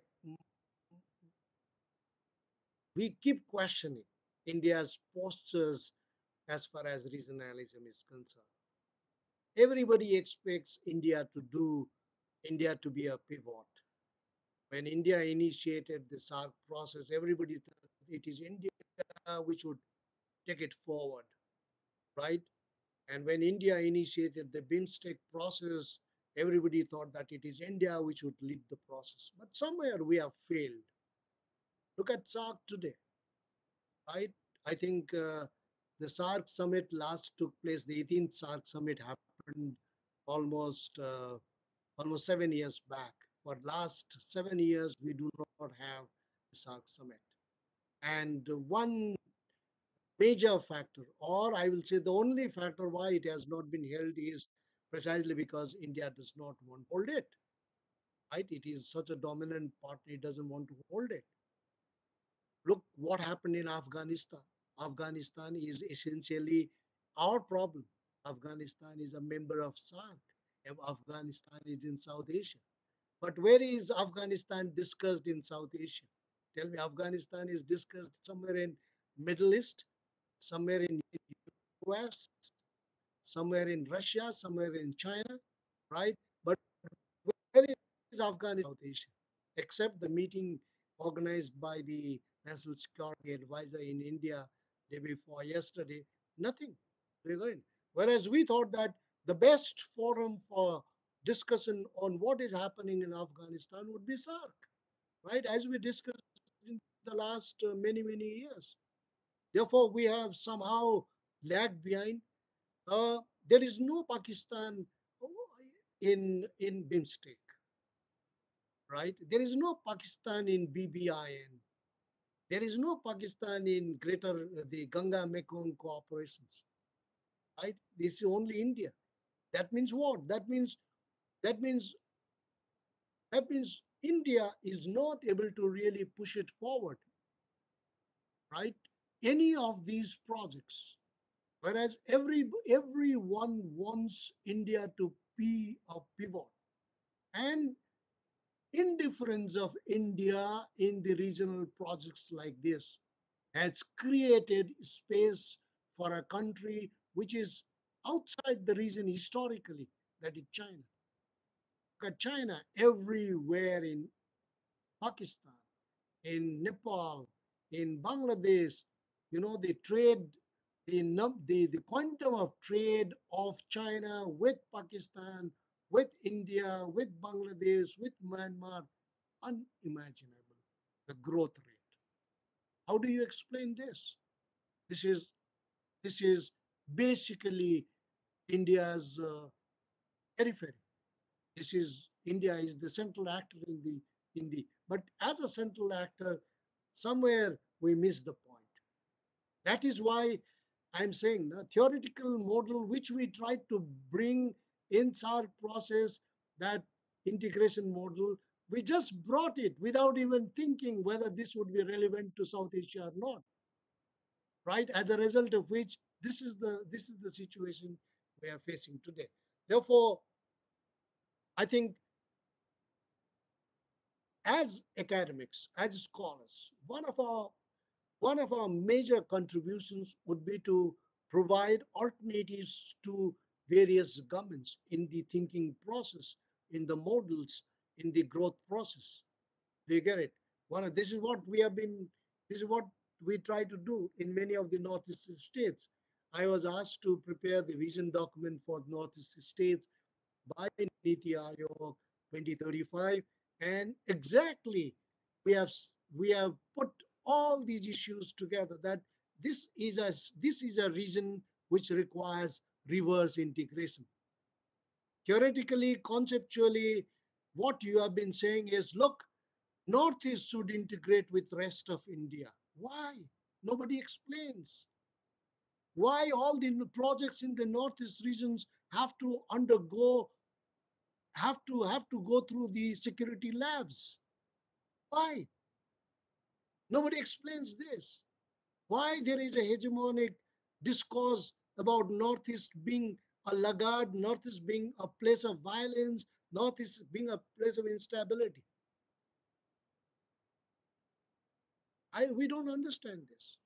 we keep questioning India's postures as far as regionalism is concerned. Everybody expects India to do, India to be a pivot. When India initiated the SAARC process, everybody thought it is India which would take it forward, right? And when India initiated the BIMSTEC process, everybody thought that it is India which would lead the process. But somewhere we have failed. Look at SAARC today, right? I think uh, the SAARC summit last took place, the 18th SAARC summit happened almost uh, almost seven years back. For last seven years, we do not have the summit. And one major factor, or I will say the only factor why it has not been held is precisely because India does not want to hold it. Right? It is such a dominant partner, it doesn't want to hold it. Look what happened in Afghanistan. Afghanistan is essentially our problem. Afghanistan is a member of SAARC. Afghanistan is in South Asia. But where is Afghanistan discussed in South Asia? Tell me, Afghanistan is discussed somewhere in Middle East, somewhere in US, somewhere in Russia, somewhere in China, right? But where is Afghanistan, South Asia? Except the meeting organized by the National Security Advisor in India day before yesterday, nothing. Whereas we thought that the best forum for discussion on what is happening in Afghanistan would be SAARC, right? As we discussed in the last uh, many, many years. Therefore, we have somehow lagged behind. Uh, there is no Pakistan in, in BIMSTEC, right? There is no Pakistan in BBIN. There is no Pakistan in greater uh, the Ganga Mekong cooperations. Right? This is only India. That means what? That means that means that means India is not able to really push it forward. Right? Any of these projects, whereas every everyone wants India to be a pivot. And indifference of India in the regional projects like this has created space for a country which is outside the region historically, that is China. At China everywhere in Pakistan, in Nepal, in Bangladesh, you know, the trade, the, the, the quantum of trade of China with Pakistan with India, with Bangladesh, with Myanmar, unimaginable, the growth rate. How do you explain this? This is, this is basically India's uh, periphery. This is, India is the central actor in the, in the, but as a central actor, somewhere we miss the point. That is why I'm saying the theoretical model which we tried to bring in our process, that integration model, we just brought it without even thinking whether this would be relevant to South Asia or not. Right? As a result of which, this is the this is the situation we are facing today. Therefore, I think as academics, as scholars, one of our one of our major contributions would be to provide alternatives to various governments in the thinking process, in the models, in the growth process. Do you get it? One of this is what we have been, this is what we try to do in many of the Northeast states. I was asked to prepare the vision document for Northeast states by Niti Aayog 2035, and exactly we have we have put all these issues together. That this is a this is a region which requires reverse integration. Theoretically, conceptually, what you have been saying is, look, Northeast should integrate with rest of India. Why? Nobody explains. Why all the projects in the Northeast regions have to undergo, have to have to go through the security labs? Why? Nobody explains this. Why there is a hegemonic discourse about Northeast being a laggard, Northeast being a place of violence, Northeast being a place of instability. I, we don't understand this.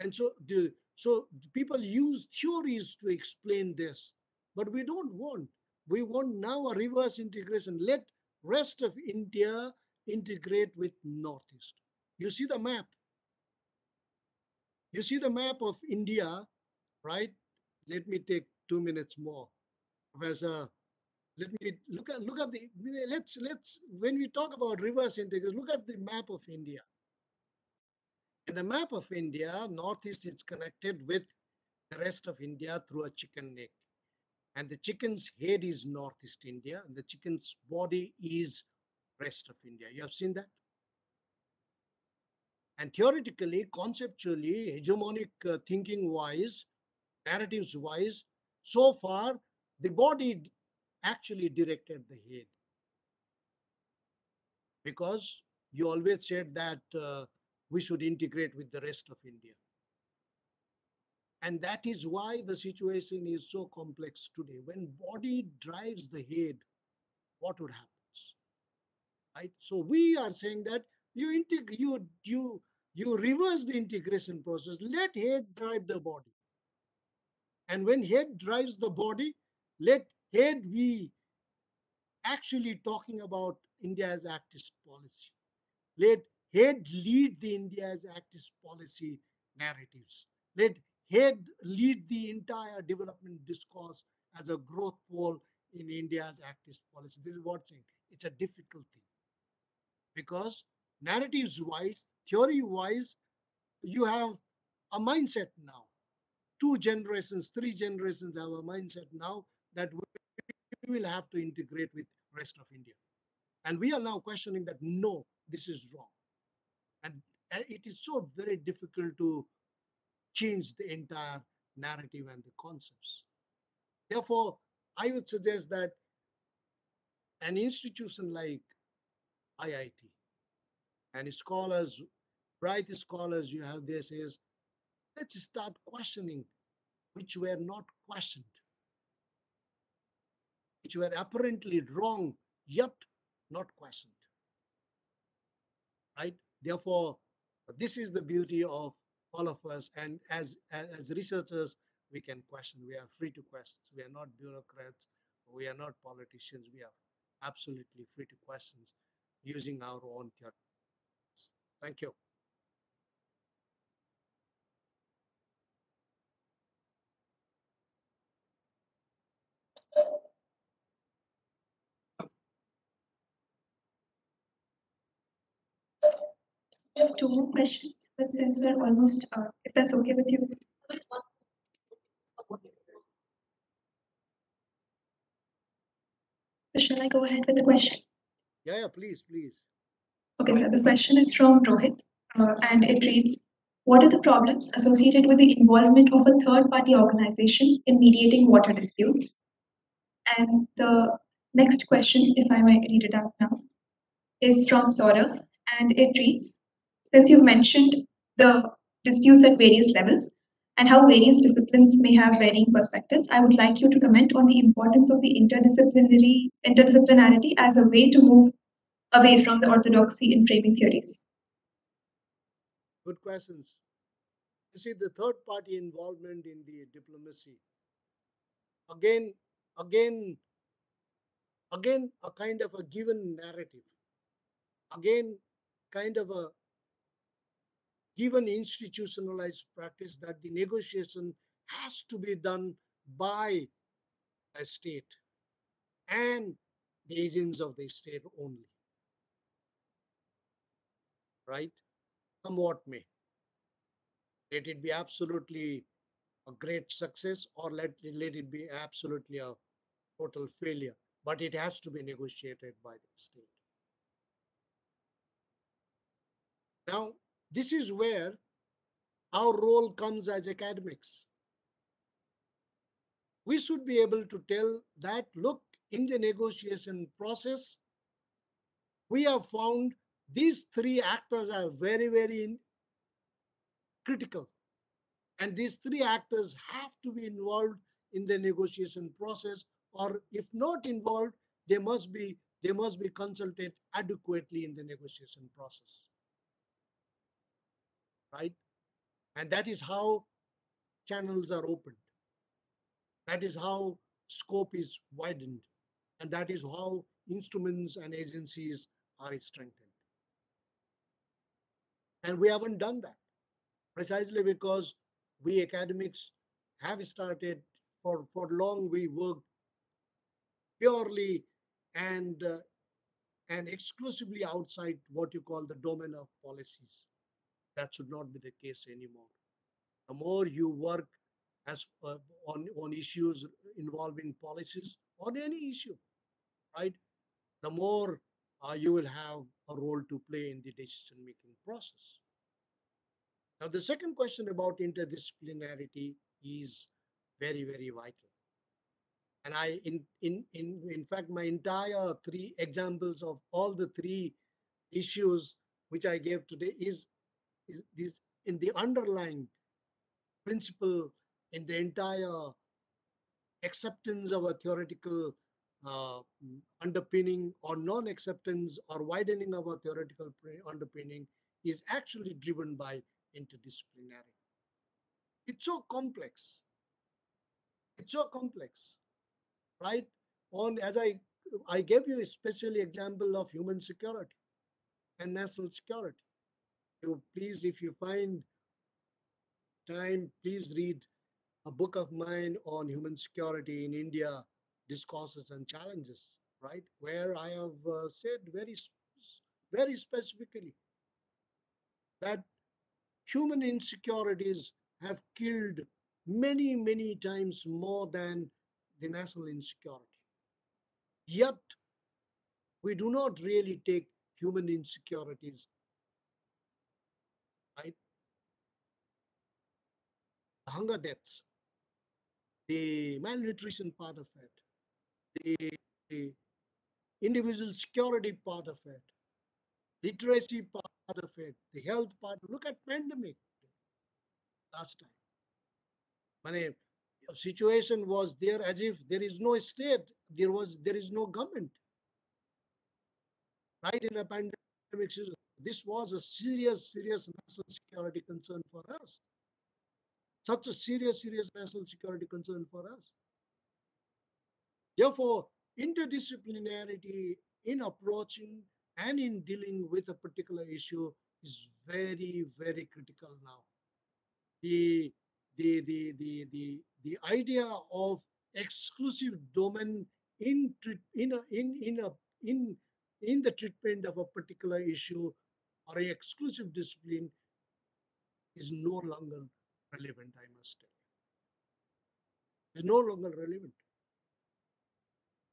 And so, the, so people use theories to explain this, but we don't want. We want now a reverse integration. Let rest of India integrate with Northeast. You see the map. You see the map of India, right? let me take two minutes more. Professor, let me look at look at the let's let's when we talk about reverse integration, look at the map of India. In the map of India, northeast is connected with the rest of India through a chicken neck. And the chicken's head is northeast India, and the chicken's body is rest of India. You have seen that? And theoretically, conceptually, hegemonic uh, thinking wise, narratives wise, so far the body actually directed the head. Because you always said that uh, we should integrate with the rest of India. And that is why the situation is so complex today. When body drives the head, what would happen? Right? So we are saying that you you you you reverse the integration process. Let head drive the body. And when head drives the body, let head be actually talking about India's Act East policy. Let head lead the India's Act East policy narratives. Let head lead the entire development discourse as a growth pole in India's Act East policy. This is what's saying. It's a difficult thing because narratives wise, theory wise, you have a mindset now two generations, three generations have a mindset now that we will have to integrate with rest of India. And we are now questioning that no, this is wrong. And it is so very difficult to change the entire narrative and the concepts. Therefore, I would suggest that an institution like IIT and scholars, bright scholars you have this is let's start questioning which were not questioned, which were apparently wrong, yet not questioned. Right? Therefore, this is the beauty of all of us. And as, as, researchers, we can question. We are free to question. We are not bureaucrats. We are not politicians. We are absolutely free to questions using our own theory. Thank you. Two more questions, but since we're almost, uh, if that's okay with you. Shall I go ahead with the question? Yeah, yeah, please, please. Okay, so the question is from Rohit, uh, and it reads, what are the problems associated with the involvement of a third-party organization in mediating water disputes? And the next question, if I may read it out now, is from Saurav, and it reads, since you've mentioned the disputes at various levels and how various disciplines may have varying perspectives, I would like you to comment on the importance of the interdisciplinary interdisciplinarity as a way to move away from the orthodoxy in framing theories. Good questions. You see, the third party involvement in the diplomacy. Again, again, again, a kind of a given narrative. Again, kind of a given institutionalized practice that the negotiation has to be done by a state and the agents of the state only. Right? Come what may. Let it be absolutely a great success or let, let it be absolutely a total failure. But it has to be negotiated by the state. Now, this is where our role comes as academics. We should be able to tell that, look, in the negotiation process, we have found these three actors are very, very critical. And these three actors have to be involved in the negotiation process, or if not involved, they must be they must be consulted adequately in the negotiation process right? And that is how channels are opened. That is how scope is widened. And that is how instruments and agencies are strengthened. And we haven't done that precisely because we academics have started for, for long, we worked purely and uh, and exclusively outside what you call the domain of policies that should not be the case anymore. The more you work as uh, on, on issues involving policies on any issue, right? The more uh, you will have a role to play in the decision making process. Now, the second question about interdisciplinarity is very, very vital. And I, in, in, in, in fact, my entire three examples of all the three issues which I gave today is is this in the underlying principle in the entire acceptance of a theoretical uh, underpinning or non-acceptance or widening of a theoretical underpinning is actually driven by interdisciplinarity. It's so complex. It's so complex, right? On as I I gave you a special example of human security and national security you please, if you find time, please read a book of mine on human security in India, discourses and challenges, right? Where I have uh, said very, very specifically that human insecurities have killed many, many times more than the national insecurity. Yet, we do not really take human insecurities hunger deaths, the malnutrition part of it, the, the individual security part of it, literacy part of it, the health part. Look at pandemic last time. Mane, situation was there as if there is no state, there was there is no government. Right in a pandemic this was a serious, serious national security concern for us. Such a serious, serious national security concern for us. Therefore, interdisciplinarity in approaching and in dealing with a particular issue is very, very critical now. The the the the the, the idea of exclusive domain in in a, in in a in in the treatment of a particular issue or an exclusive discipline is no longer relevant, I must tell you. Is no longer relevant.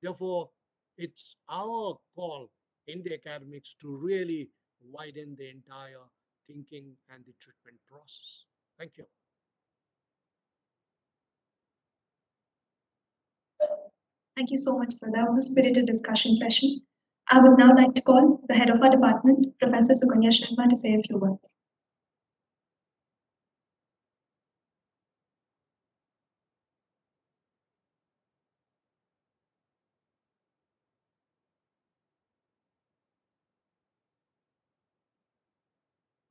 Therefore, it's our call in the academics to really widen the entire thinking and the treatment process. Thank you. Thank you so much, sir. That was a spirited discussion session. I would now like to call the head of our department, Professor Sukanya Sharma, to say a few words.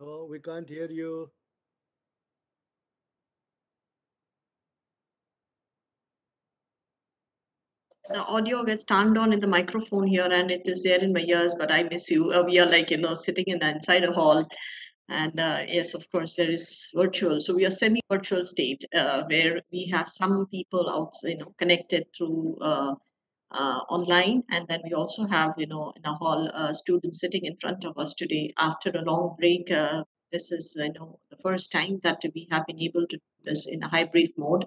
Oh, we can't hear you. the audio gets turned on in the microphone here and it is there in my ears but i miss you. Uh, we are like you know sitting in the inside a hall. And uh, yes of course there is virtual. So we are semi virtual state uh, where we have some people out you know connected through uh, uh, online. And then we also have you know in a hall uh, students sitting in front of us today after a long break this is you know the first time that we have been able to do this in a hybrid mode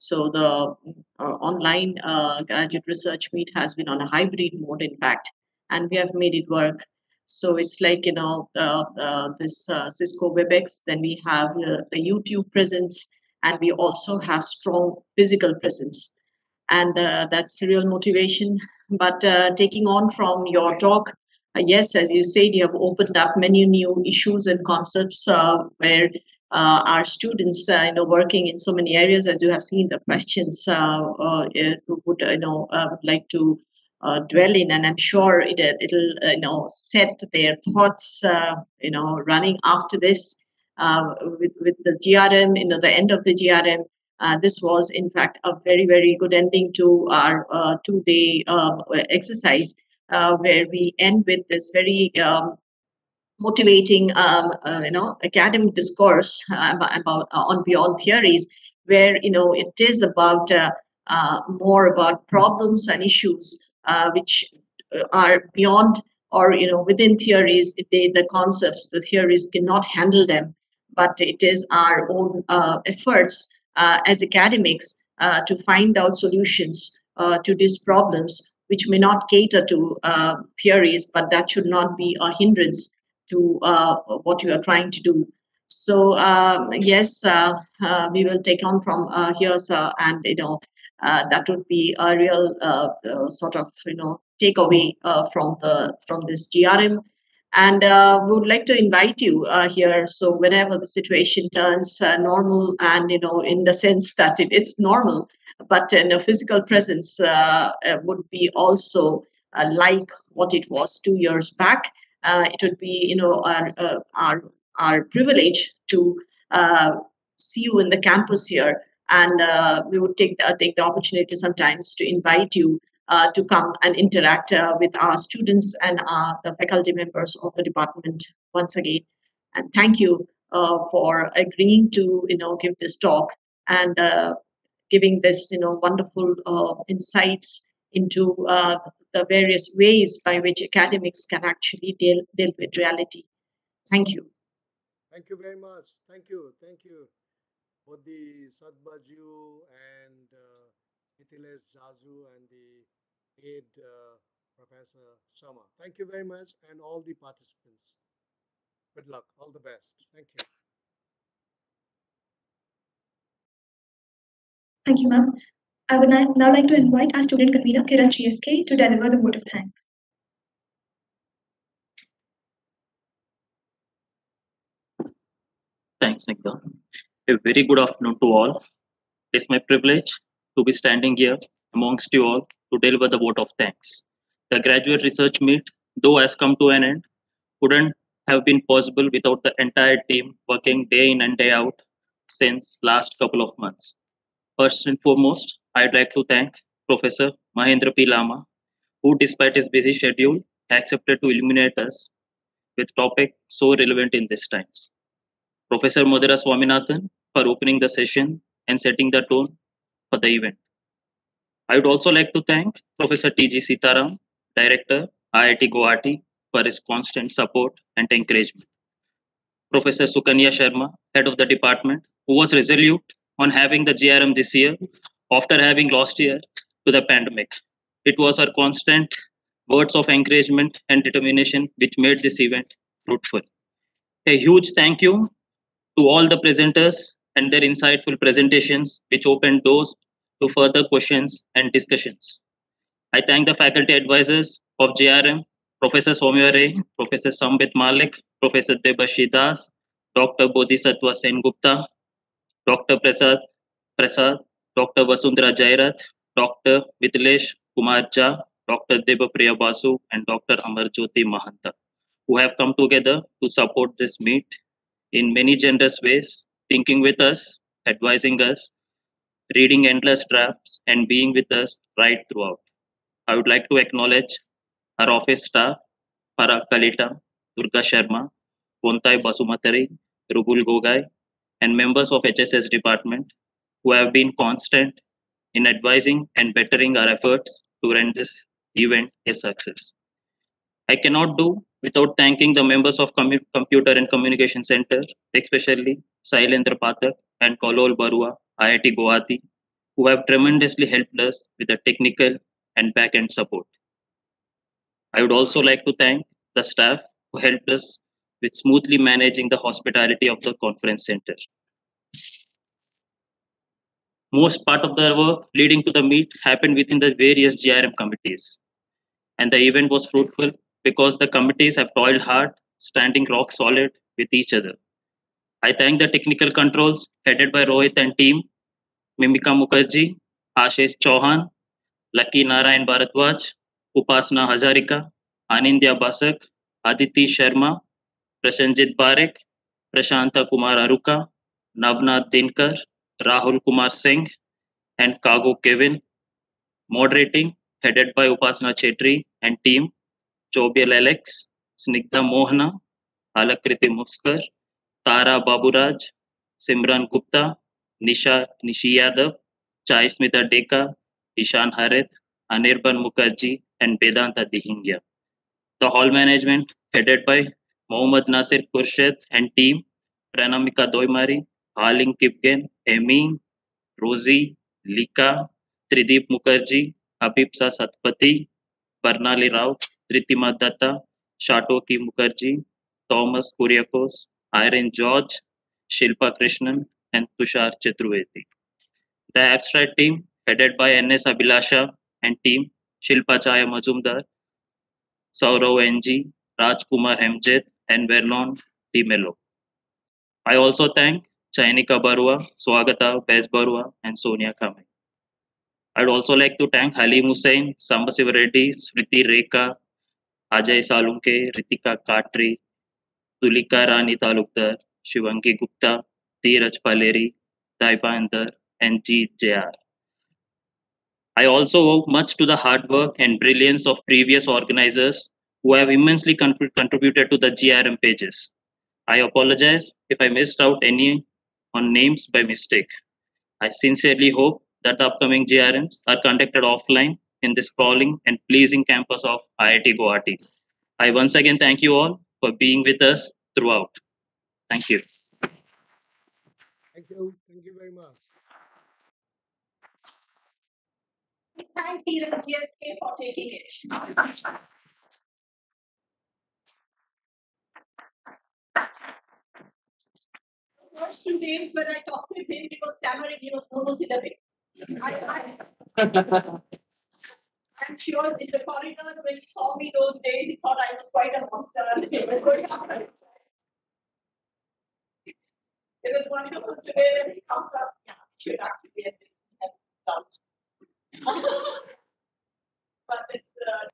so the uh, online uh, graduate research meet has been on a hybrid mode, in fact, and we have made it work. So it's like you know uh, uh this uh, Cisco WebEx. Then we have uh, the YouTube presence, and we also have strong physical presence, and that's real motivation. But taking on from your talk, yes, as you said, you have opened up many new issues and concepts where uh, our students, uh, you know, working in so many areas, as you have seen the questions, uh, would you know would like to dwell in, and I'm sure it it'll you know set their thoughts, you know, running after this. with, with the GRM, you know, the end of the GRM, uh, this was, in fact, a very, very good ending to our uh, two-day uh, where we end with this very um, motivating um, uh, you know academic discourse uh, about uh, on beyond theories where you know it is about uh, uh, more about problems and issues uh, which are beyond or you know within theories. They, the concepts the theories cannot handle them but it is our own efforts as academics to find out solutions to these problems which may not cater to theories but that should not be a hindrance to uh, what you are trying to do. So um, yes, uh, uh, we will take on from here, sir, and you know that would be a real sort of you know takeaway from the from this GRM and uh, we would like to invite you uh, here so whenever the situation turns uh, normal and you know in the sense that it, it's normal but in a physical presence would be also like what it was two years back. Uh, it would be you know our uh, our our privilege to uh, see you in the campus here. And uh, we would take the, take the opportunity sometimes to invite you uh, to come and interact uh, with our students and the faculty members of the department once again. And thank you for agreeing to you know give this talk. And giving this you know wonderful insights into uh, the various ways by which academics can actually deal, deal with reality. Thank you. Thank you very much. Thank you. Thank you for the Sadbaju and uh, Jazu and the aid uh, Professor Sharma. Thank you very much and all the participants. Good luck. All the best. Thank you. Thank you, ma'am. I would now like to invite our student convener, Kiran GSK, to deliver the vote of thanks. Thanks, Nikta. A very good afternoon to all. It's my privilege to be standing here amongst you all to deliver the vote of thanks. The graduate research meet, though has come to an end, couldn't have been possible without the entire team working day in and day out since last couple of months. First and foremost, I'd like to thank Professor Mahendra P. Lama, who despite his busy schedule accepted to illuminate us with topic so relevant in these times. Professor Modera Swaminathan for opening the session and setting the tone for the event. I would also like to thank Professor T.G. Sitaram, Director, IIT Guwahati, for his constant support and encouragement. Professor Sukanya Sharma, Head of the Department, who was resolute on having the GRM this year after having lost year to the pandemic. It was her constant words of encouragement and determination which made this event fruitful. A huge thank you to all the presenters and their insightful presentations, which opened doors to further questions and discussions. I thank the faculty advisors of GRM, Professor Soumya Ray, Professor Sambit Malik, Professor Debashi Das, Dr. Bodhisattva Sen Gupta, Dr. Prasad Prasad, Dr. Vasundhara Jairath, Dr. Mithilesh Kumar Jha, Dr. Debapriya Basu, and Dr. Amarjyoti Mahanta, who have come together to support this meet in many generous ways, thinking with us, advising us, reading endless drafts, and being with us right throughout. I would like to acknowledge our office staff, Parag Kalita, Durga Sharma, Pontai Basumatari, Rubul Gogoi, and members of HSS department who have been constant in advising and bettering our efforts to render this event a success. I cannot do without thanking the members of Commu- Computer and Communication Center, especially Sailendra Pathak and Kolol Barua, IIT Guwahati, who have tremendously helped us with the technical and back-end support. I would also like to thank the staff who helped us with smoothly managing the hospitality of the conference center. Most part of the work leading to the meet happened within the various GRM committees. And the event was fruitful because the committees have toiled hard, standing rock solid with each other. I thank the technical controls headed by Rohit and team, Mimika Mukherjee, Ashish Chauhan, Lucky Narayan Bharadwaj, Upasna Hazarika, Anindya Basak, Aditi Sharma, Prasanjit Barek Prashanta Kumar Aruka Navnath Dinkar Rahul Kumar Singh and Kago Kevin moderating headed by Upasana Chhetri and team Chobiyal Alex Snigdha Mohana Alakriti Muskar Tara Baburaj Simran Gupta Nisha Nishi Yadav Chai Smita Deka Ishan Harit Anirban Mukherjee and Vedanta Dihingia the hall management headed by Mohammad Nasir Khurshed and team Pranamika Doimari Haling Kipgen Amy, Rosy, Lika, Tridip Mukherjee अपीपसा Satpathy Barnali Rao Tritima Dutta, Shatoki Mukherjee, Thomas Kuriakose, Irene George, Shilpa Krishnan and Tushar Chaturvedi. The abstract team headed by N S Abhilasha and team Shilpa Chai Majumdar Saurav NG Rajkumar Hemjed and Vernon D. Mello. I also thank Chainika Barua, Swagata Bez Barua, and Sonia Kamai. I'd also like to thank Halim Hussain, Sambasiva Reddy, Smriti Rekha, Ajay Salunke, Ritika Katri, Tulika Rani Talukdar, Shivangi Gupta, Dheeraj Paleri, Daipandar, and Jeet JR. I also owe much to the hard work and brilliance of previous organizers who have immensely contrib- contributed to the GRM pages. I apologize if I missed out any on names by mistake. I sincerely hope that the upcoming GRMs are conducted offline in this sprawling and pleasing campus of IIT Guwahati. I once again thank you all for being with us throughout. Thank you. Thank you. Thank you very much. Thank you, GSK, for taking it. First two days when I talked with him, he was stammering, he was monosyllabic. I, I, I'm sure in the corridors when he saw me those days, he thought I was quite a monster. he was going out. It was wonderful today when he comes up. Yeah, should actually be a but it's uh,